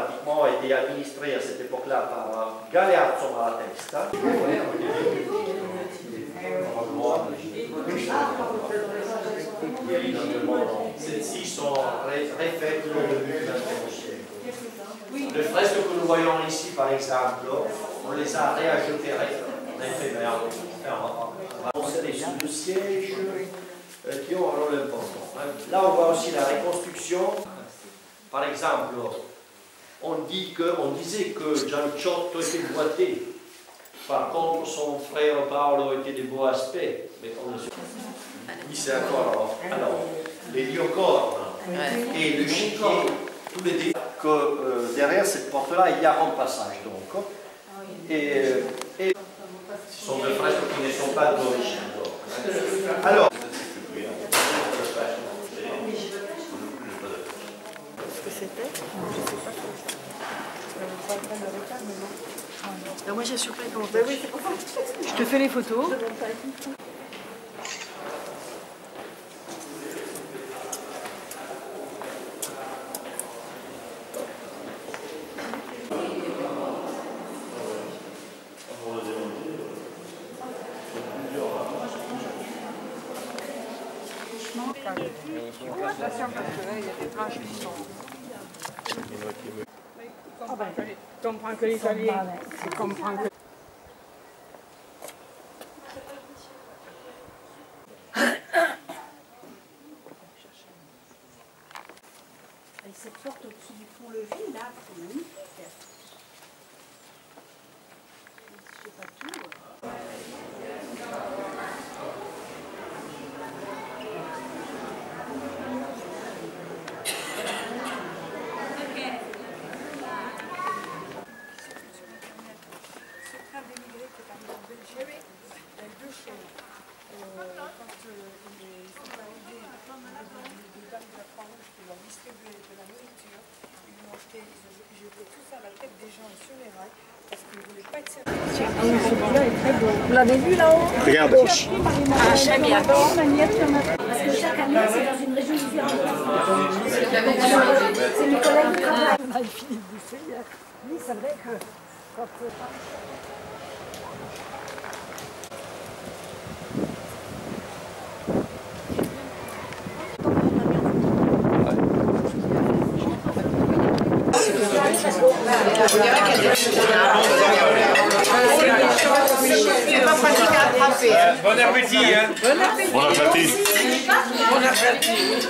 Pratiquement été administré à cette époque-là par Galeazzo Malatesta. Celles-ci sont refaites au début du XXe siècle. Les fresques que nous voyons ici, par exemple, on les a réajoutées des sous de sièges euh, qui ont un rôle important. hein. Là, on voit aussi la reconstruction. Par exemple, on, dit que, on disait que Gianciotto était boité. Par contre, son frère Paolo était de beau aspect. Mais on le sait. Ici encore, alors, les liocornes et le chiquier, tous les détails. Que euh, derrière cette porte-là, il y a un passage donc. Et, euh, et ce sont des fresques qui ne sont pas d'origine. Alors, que c'était Je sais pas. Euh, pas le réclame, mais non. Moi j'ai surpris comment Ben oui, c'est pour ça. Je te fais les photos. Ah ben, comprends que l'italien, tu comprends que. Et cette porte au-dessus du pont-levis, là, c'est magnifique. Je sais pas tout. Ce train d'émigrés qui est arrivé en Belgique, il y a eu deux choses. Euh, quand euh, les- ils sont arrivés, les dames de la Croix-Rouge qui leur distribuaient de la nourriture, ils l'ont acheté, ils ont jeté tout ça à la tête rails parce qu'il ne voulait pas être Ah oui, celui-là est très beau. Vous l'avez vu là-haut Regarde. Ah, j'aime bien. Parce que chaque année, c'est dans une région différente. C'est mes collègues qui travaillent. On a fini de bouffer. Oui, c'est vrai que quand. Bon appétit, hein Bon appétit. Bon appétit.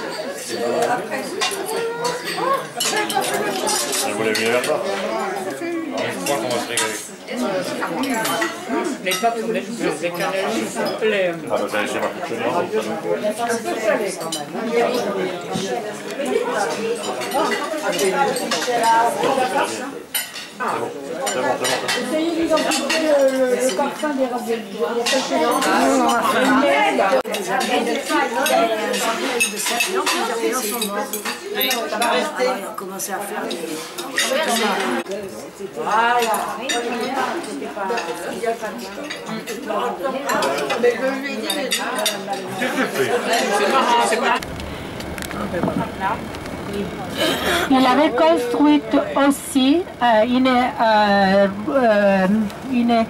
Vous voulez venir pas Je crois qu'on va se régaler. Les sont pleins. Ah bah ma couche Un peu salé quand même. C'est bon, c'est bon. Essayez d'identifier le, le, parfum des raviolis. Je vais chercher là. On commençait à faire Il avait construit aussi euh, une, euh, euh, une,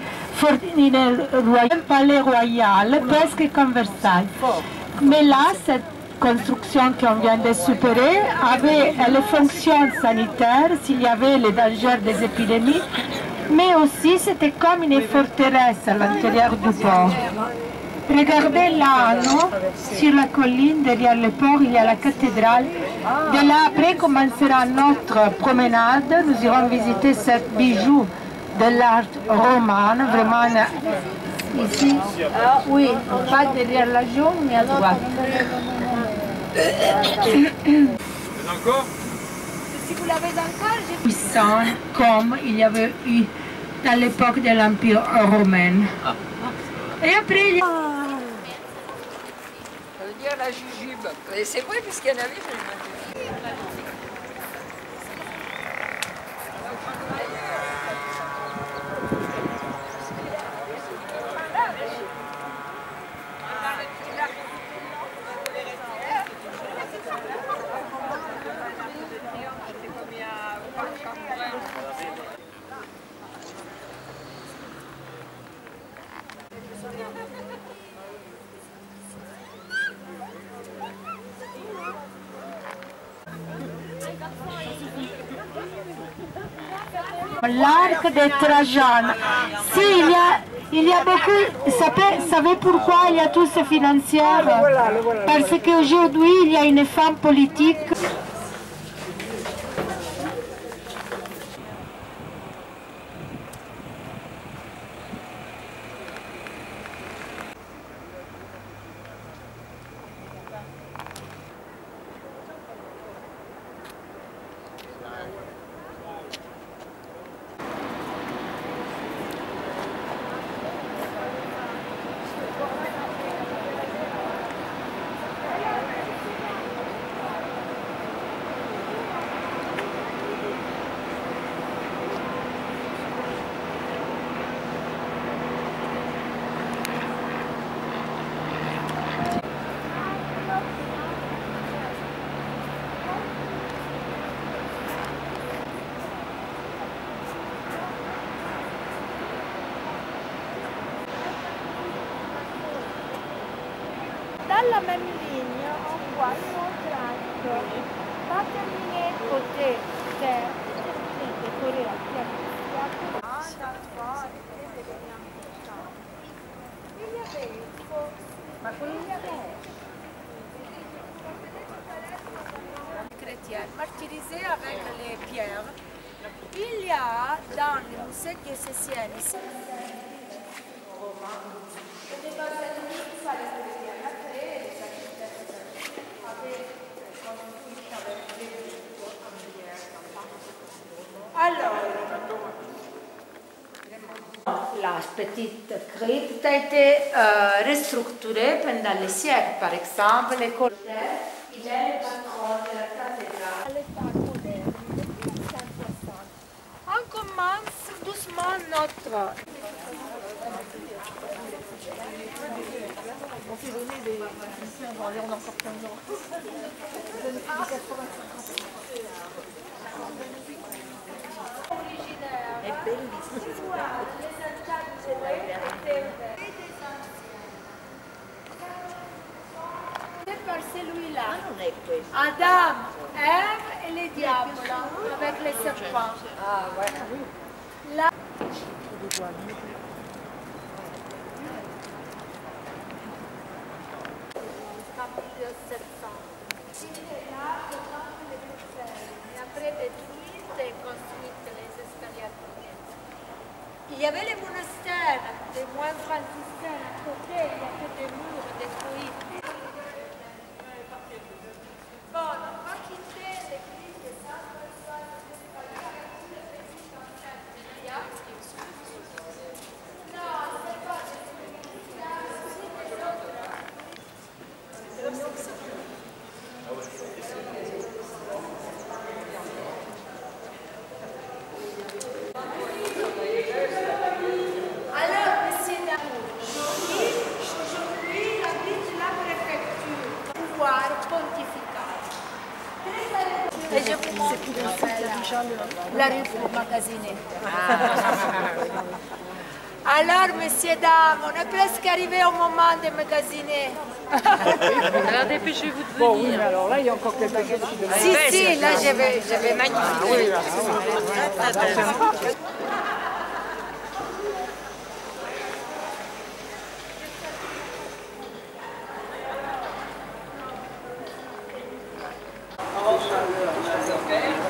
palais royal, presque comme Versailles. Mais là, cette construction qu'on vient de supérer avait les fonctions sanitaires s'il y avait les dangers des épidémies, mais aussi c'était comme une forteresse à l'intérieur du port. Regardez là, non Sur la colline, derrière le port, il y a la cathédrale. De là, après, commencera notre promenade. Nous irons visiter ce bijou de l'art roman, vraiment ici. Ah, oui, pas derrière la jaune, mais à droite. Encore? Si vous l'avez encore, j'ai Puissant, comme il y avait eu dans l'époque de l'Empire romain. Et après, il y a... Ça veut dire la jujube. C'est vrai, puisqu'il y en avait, je de Trajan. Si, il y a, il y a beaucoup. Savez, savez pourquoi il y a tout ce financier Parce qu'aujourd'hui, il y a une femme politique. Dalla même ligne, on voit une autre arc. Pas terminé côté terre, terminé décoré à Il y avait une fausse. Il y avait. Chrétienne, martyrisée avec les pierres. Il y a dans le musée diocésain ici. Alors, la petite crypte a été euh, restructurée pendant les siècles. Par exemple, l'école il est le patron de la cathédrale. À l'époque moderne, 1560. On commence doucement notre... On s'est donné des on en encore 15 ans. Des années 85. È bellissimo. C'est par celui-là. Adam, Ève et le diable avec les serpents. Ah ouais. Là, les. Il y avait les monastères des moines franciscains à côté, il y avait des murs détruits. Bon, on va quitter l'église de Saint-François des Escaliers. Non, c'est pas Alors, monsieur Damour, aujourd'hui, j'habite la préfecture, pouvoir pontifical. Et je vous montre la rue pour magasiner. Alors, messieurs, dames, on est presque arrivé au moment de magasiner. Alors dépêchez-vous de Bon, oui, venir. mais alors là, il y a encore quelques chose qui demandent. Si, si, là, je vais, je vais magnifier.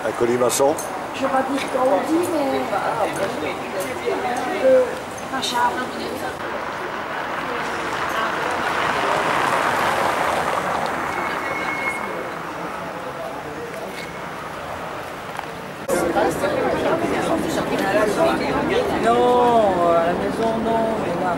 Un colimaçon. Je vais pas dire qu'on dit, mais. Euh, machin. Non, à la maison, non, mais là.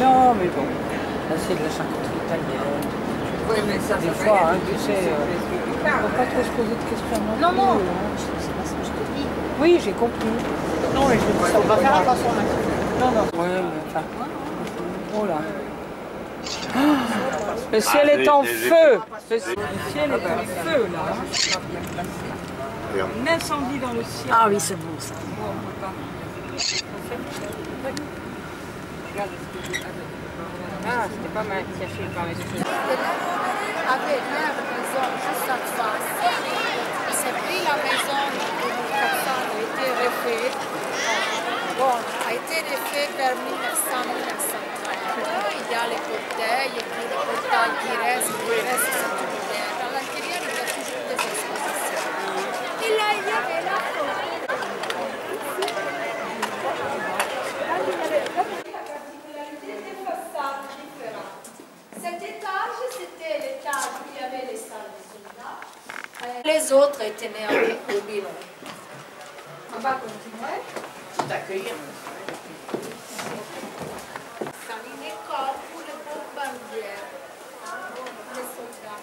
Non, mais bon, là c'est de la charcuterie italienne. Oui, fait- hein, tu sais, euh, on ne faut pas trop se poser de questions. Non, plus, non. hein. C'est pas ce que je te dis. Oui, j'ai compris. Non, mais je dis ça. On va faire attention là. Non, non. Ouais, mais enfin. Oh là. Ah, le ciel est en feu. Le ciel est en feu là. Regarde. Un incendie dans le ciel. Ah oui, c'est beau ça. Ah, c'était pas mal caché par les avait leur maison juste en face. Il s'est pris la maison de 1400 a été refaite. Bon, a été refait vers 1900-1930. Il y a les portails, et puis les portails qui restent, qui restent c'est tout bien. Dans l'intérieur, il y a toujours des expositions. Et là, il y avait la Cet étage, c'était l'étage où il y avait les salles de soldats. Euh, Les autres étaient nés au bilan. On va continuer. D'accueillir. C'est une école pour les bombardiers, les soldats.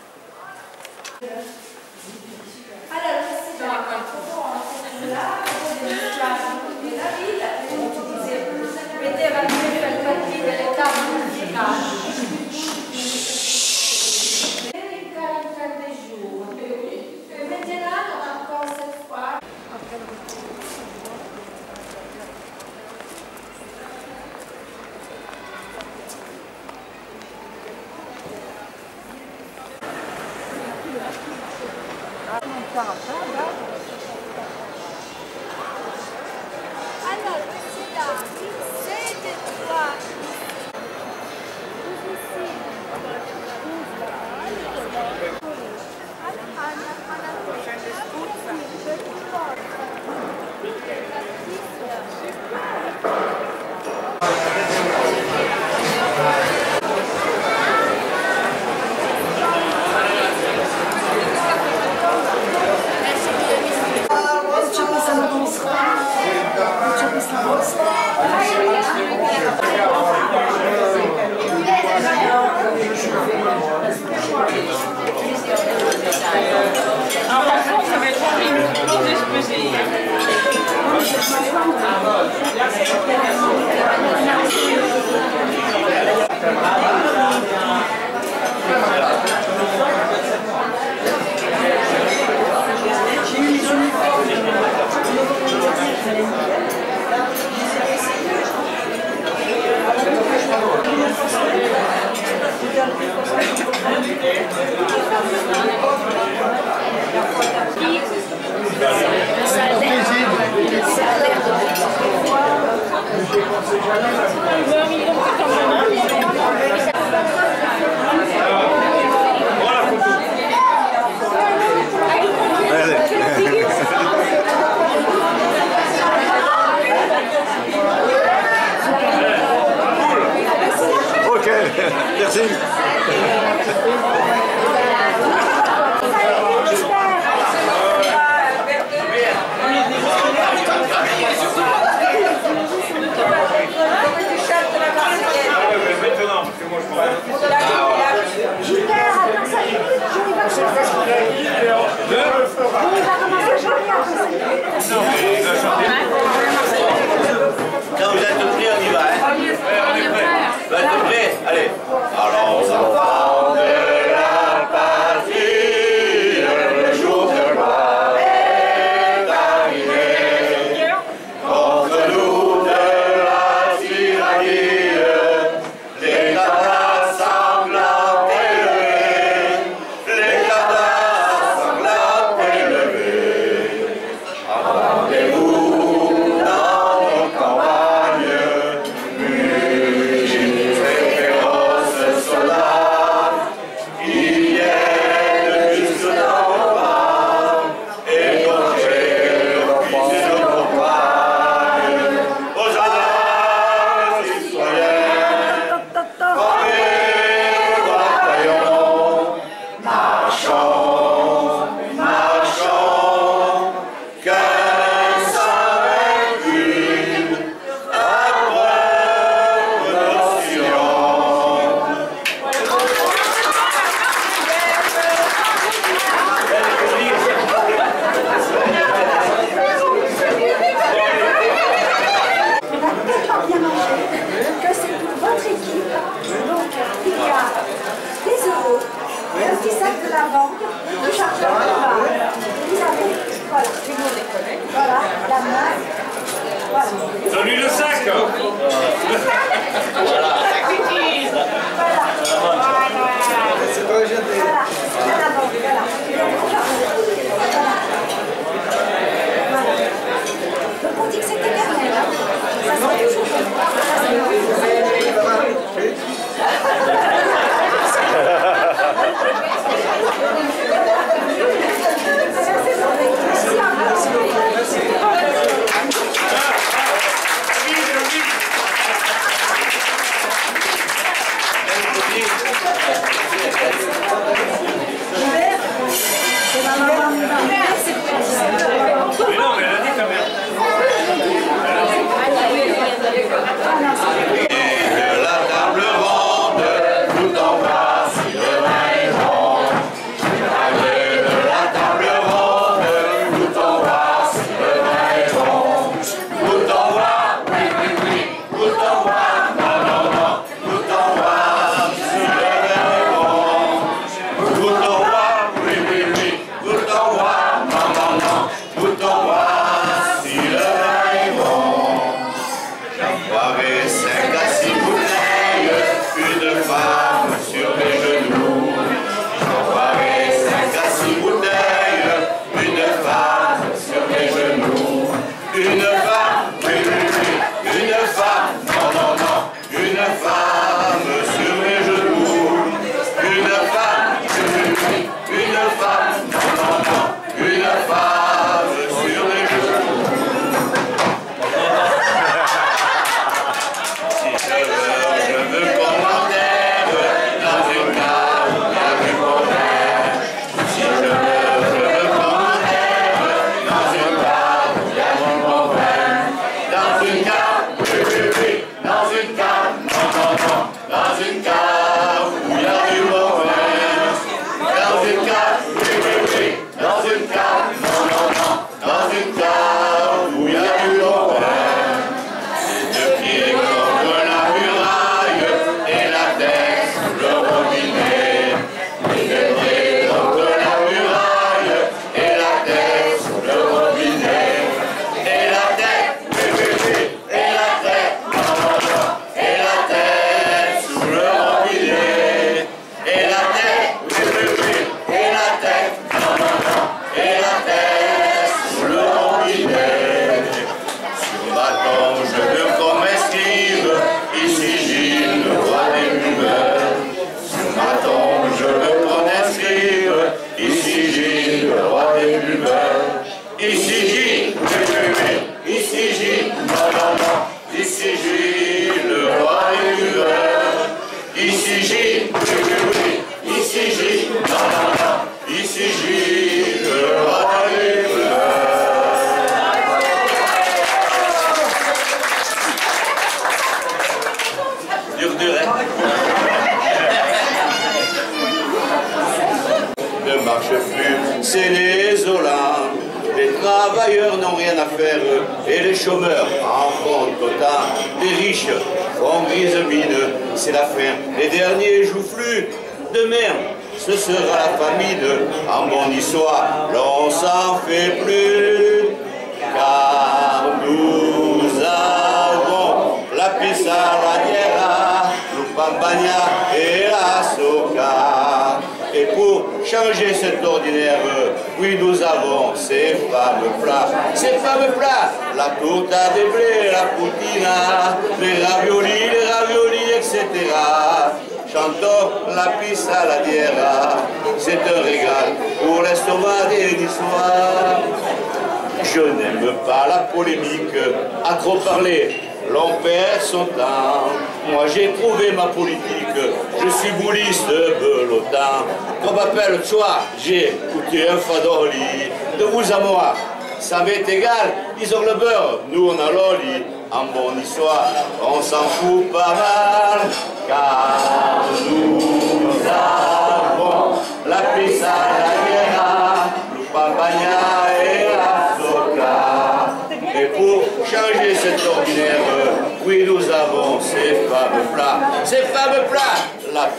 j'ai coûté un fadoli, de vous à moi. Ça m'est égal, ils ont le beurre, nous on a l'oli. En bonne histoire, on s'en fout pas mal, car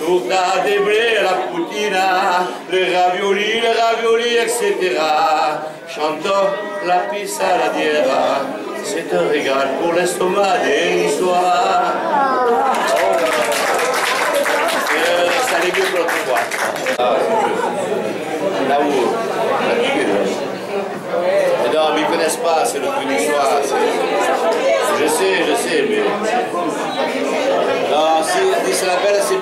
tourna des blés à la poutine, les raviolis, les raviolis, etc. Chantant la pizza à la diera, c'est un régal pour l'estomac des niçois. Ça allait mieux pour l'autre ah, fois. Là où non, mais ils connaissent pas, c'est le truc niçois. Je sais, je sais, mais... Así dice la Percy.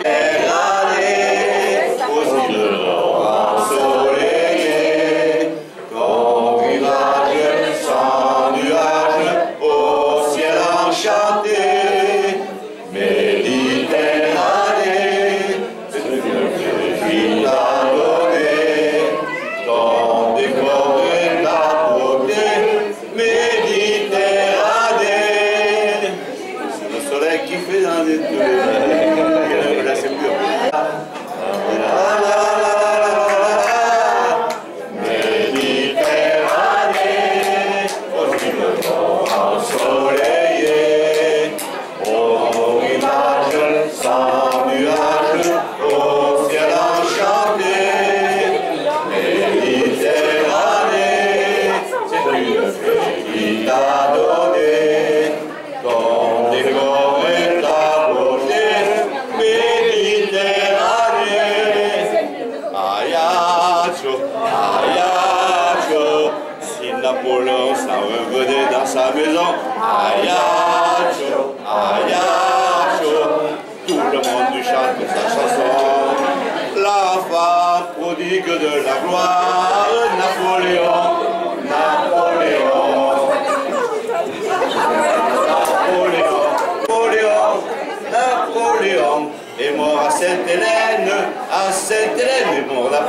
Ah, c'est le mais bon, on a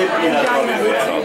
disciplina do universo.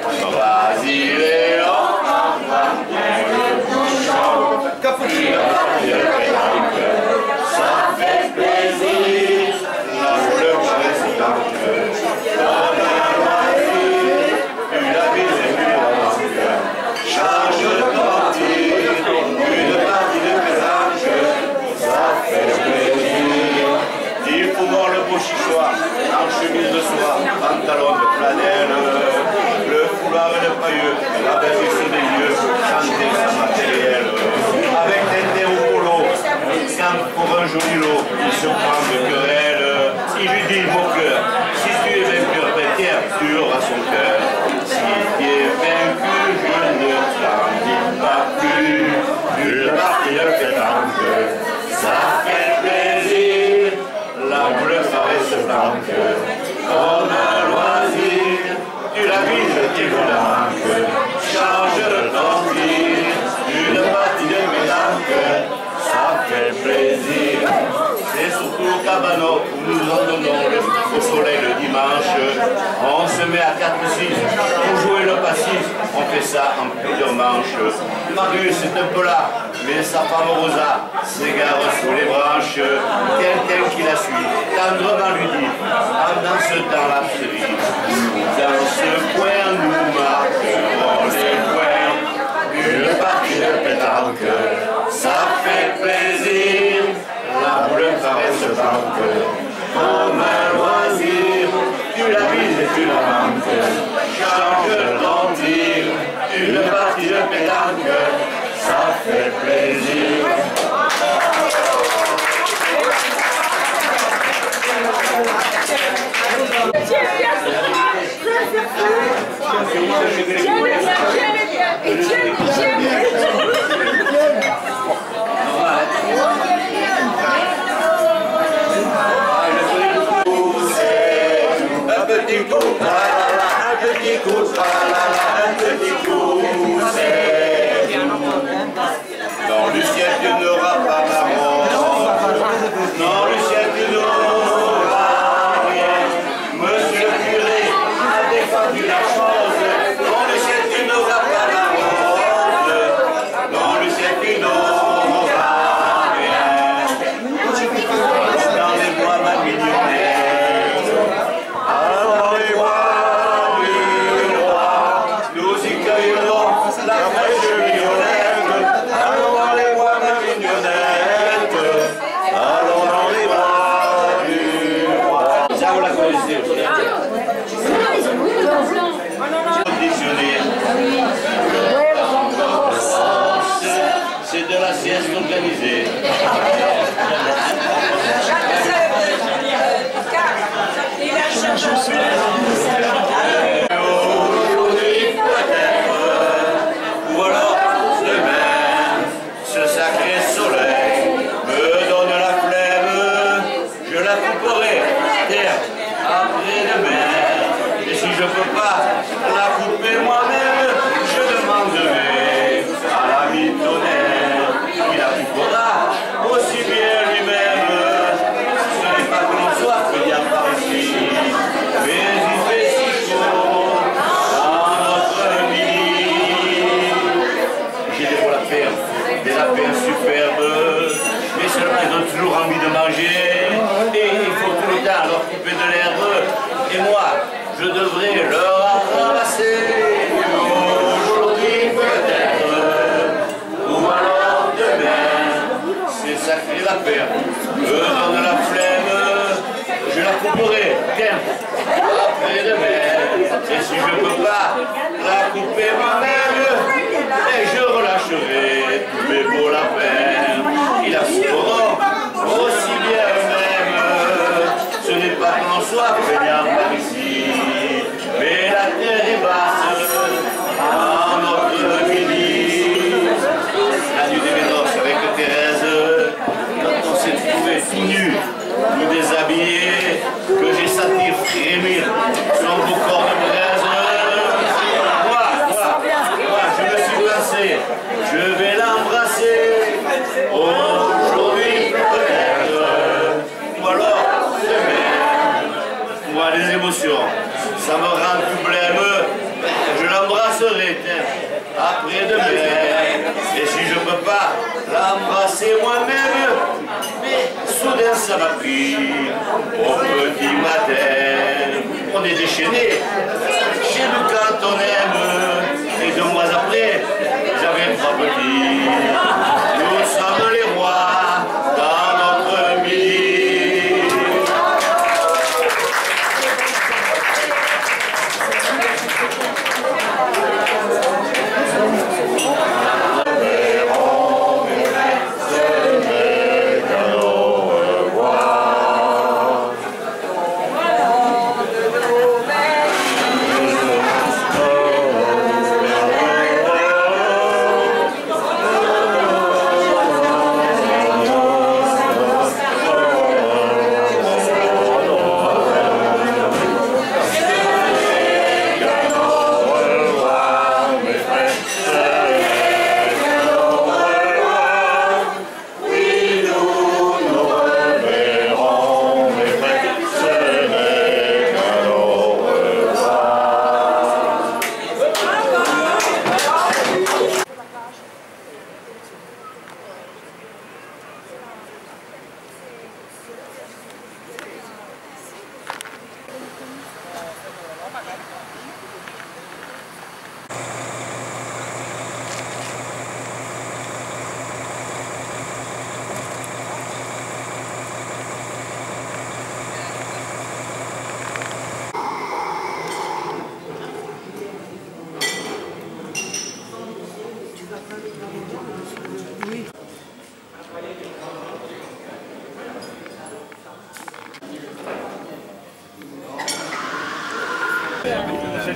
justo.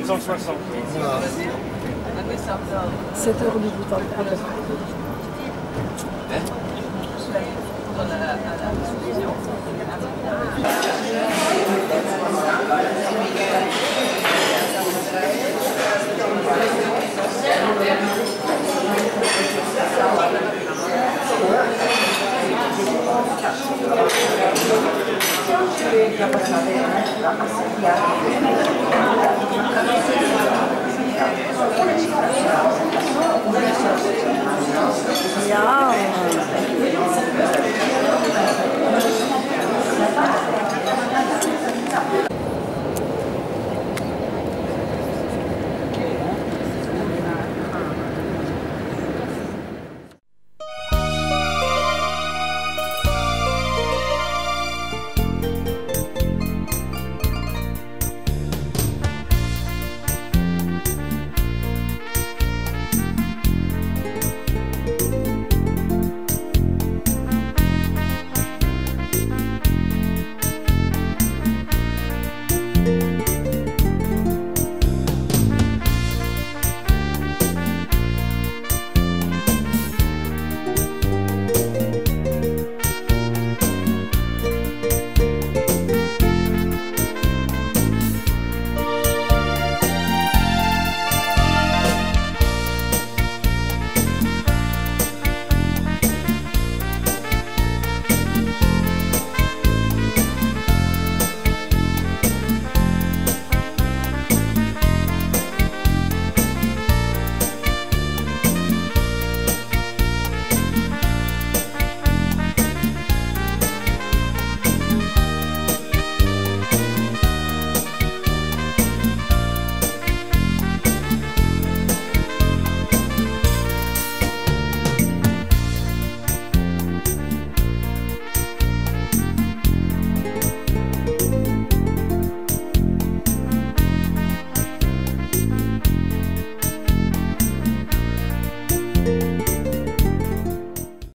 760. Ah. 7 du. Ja.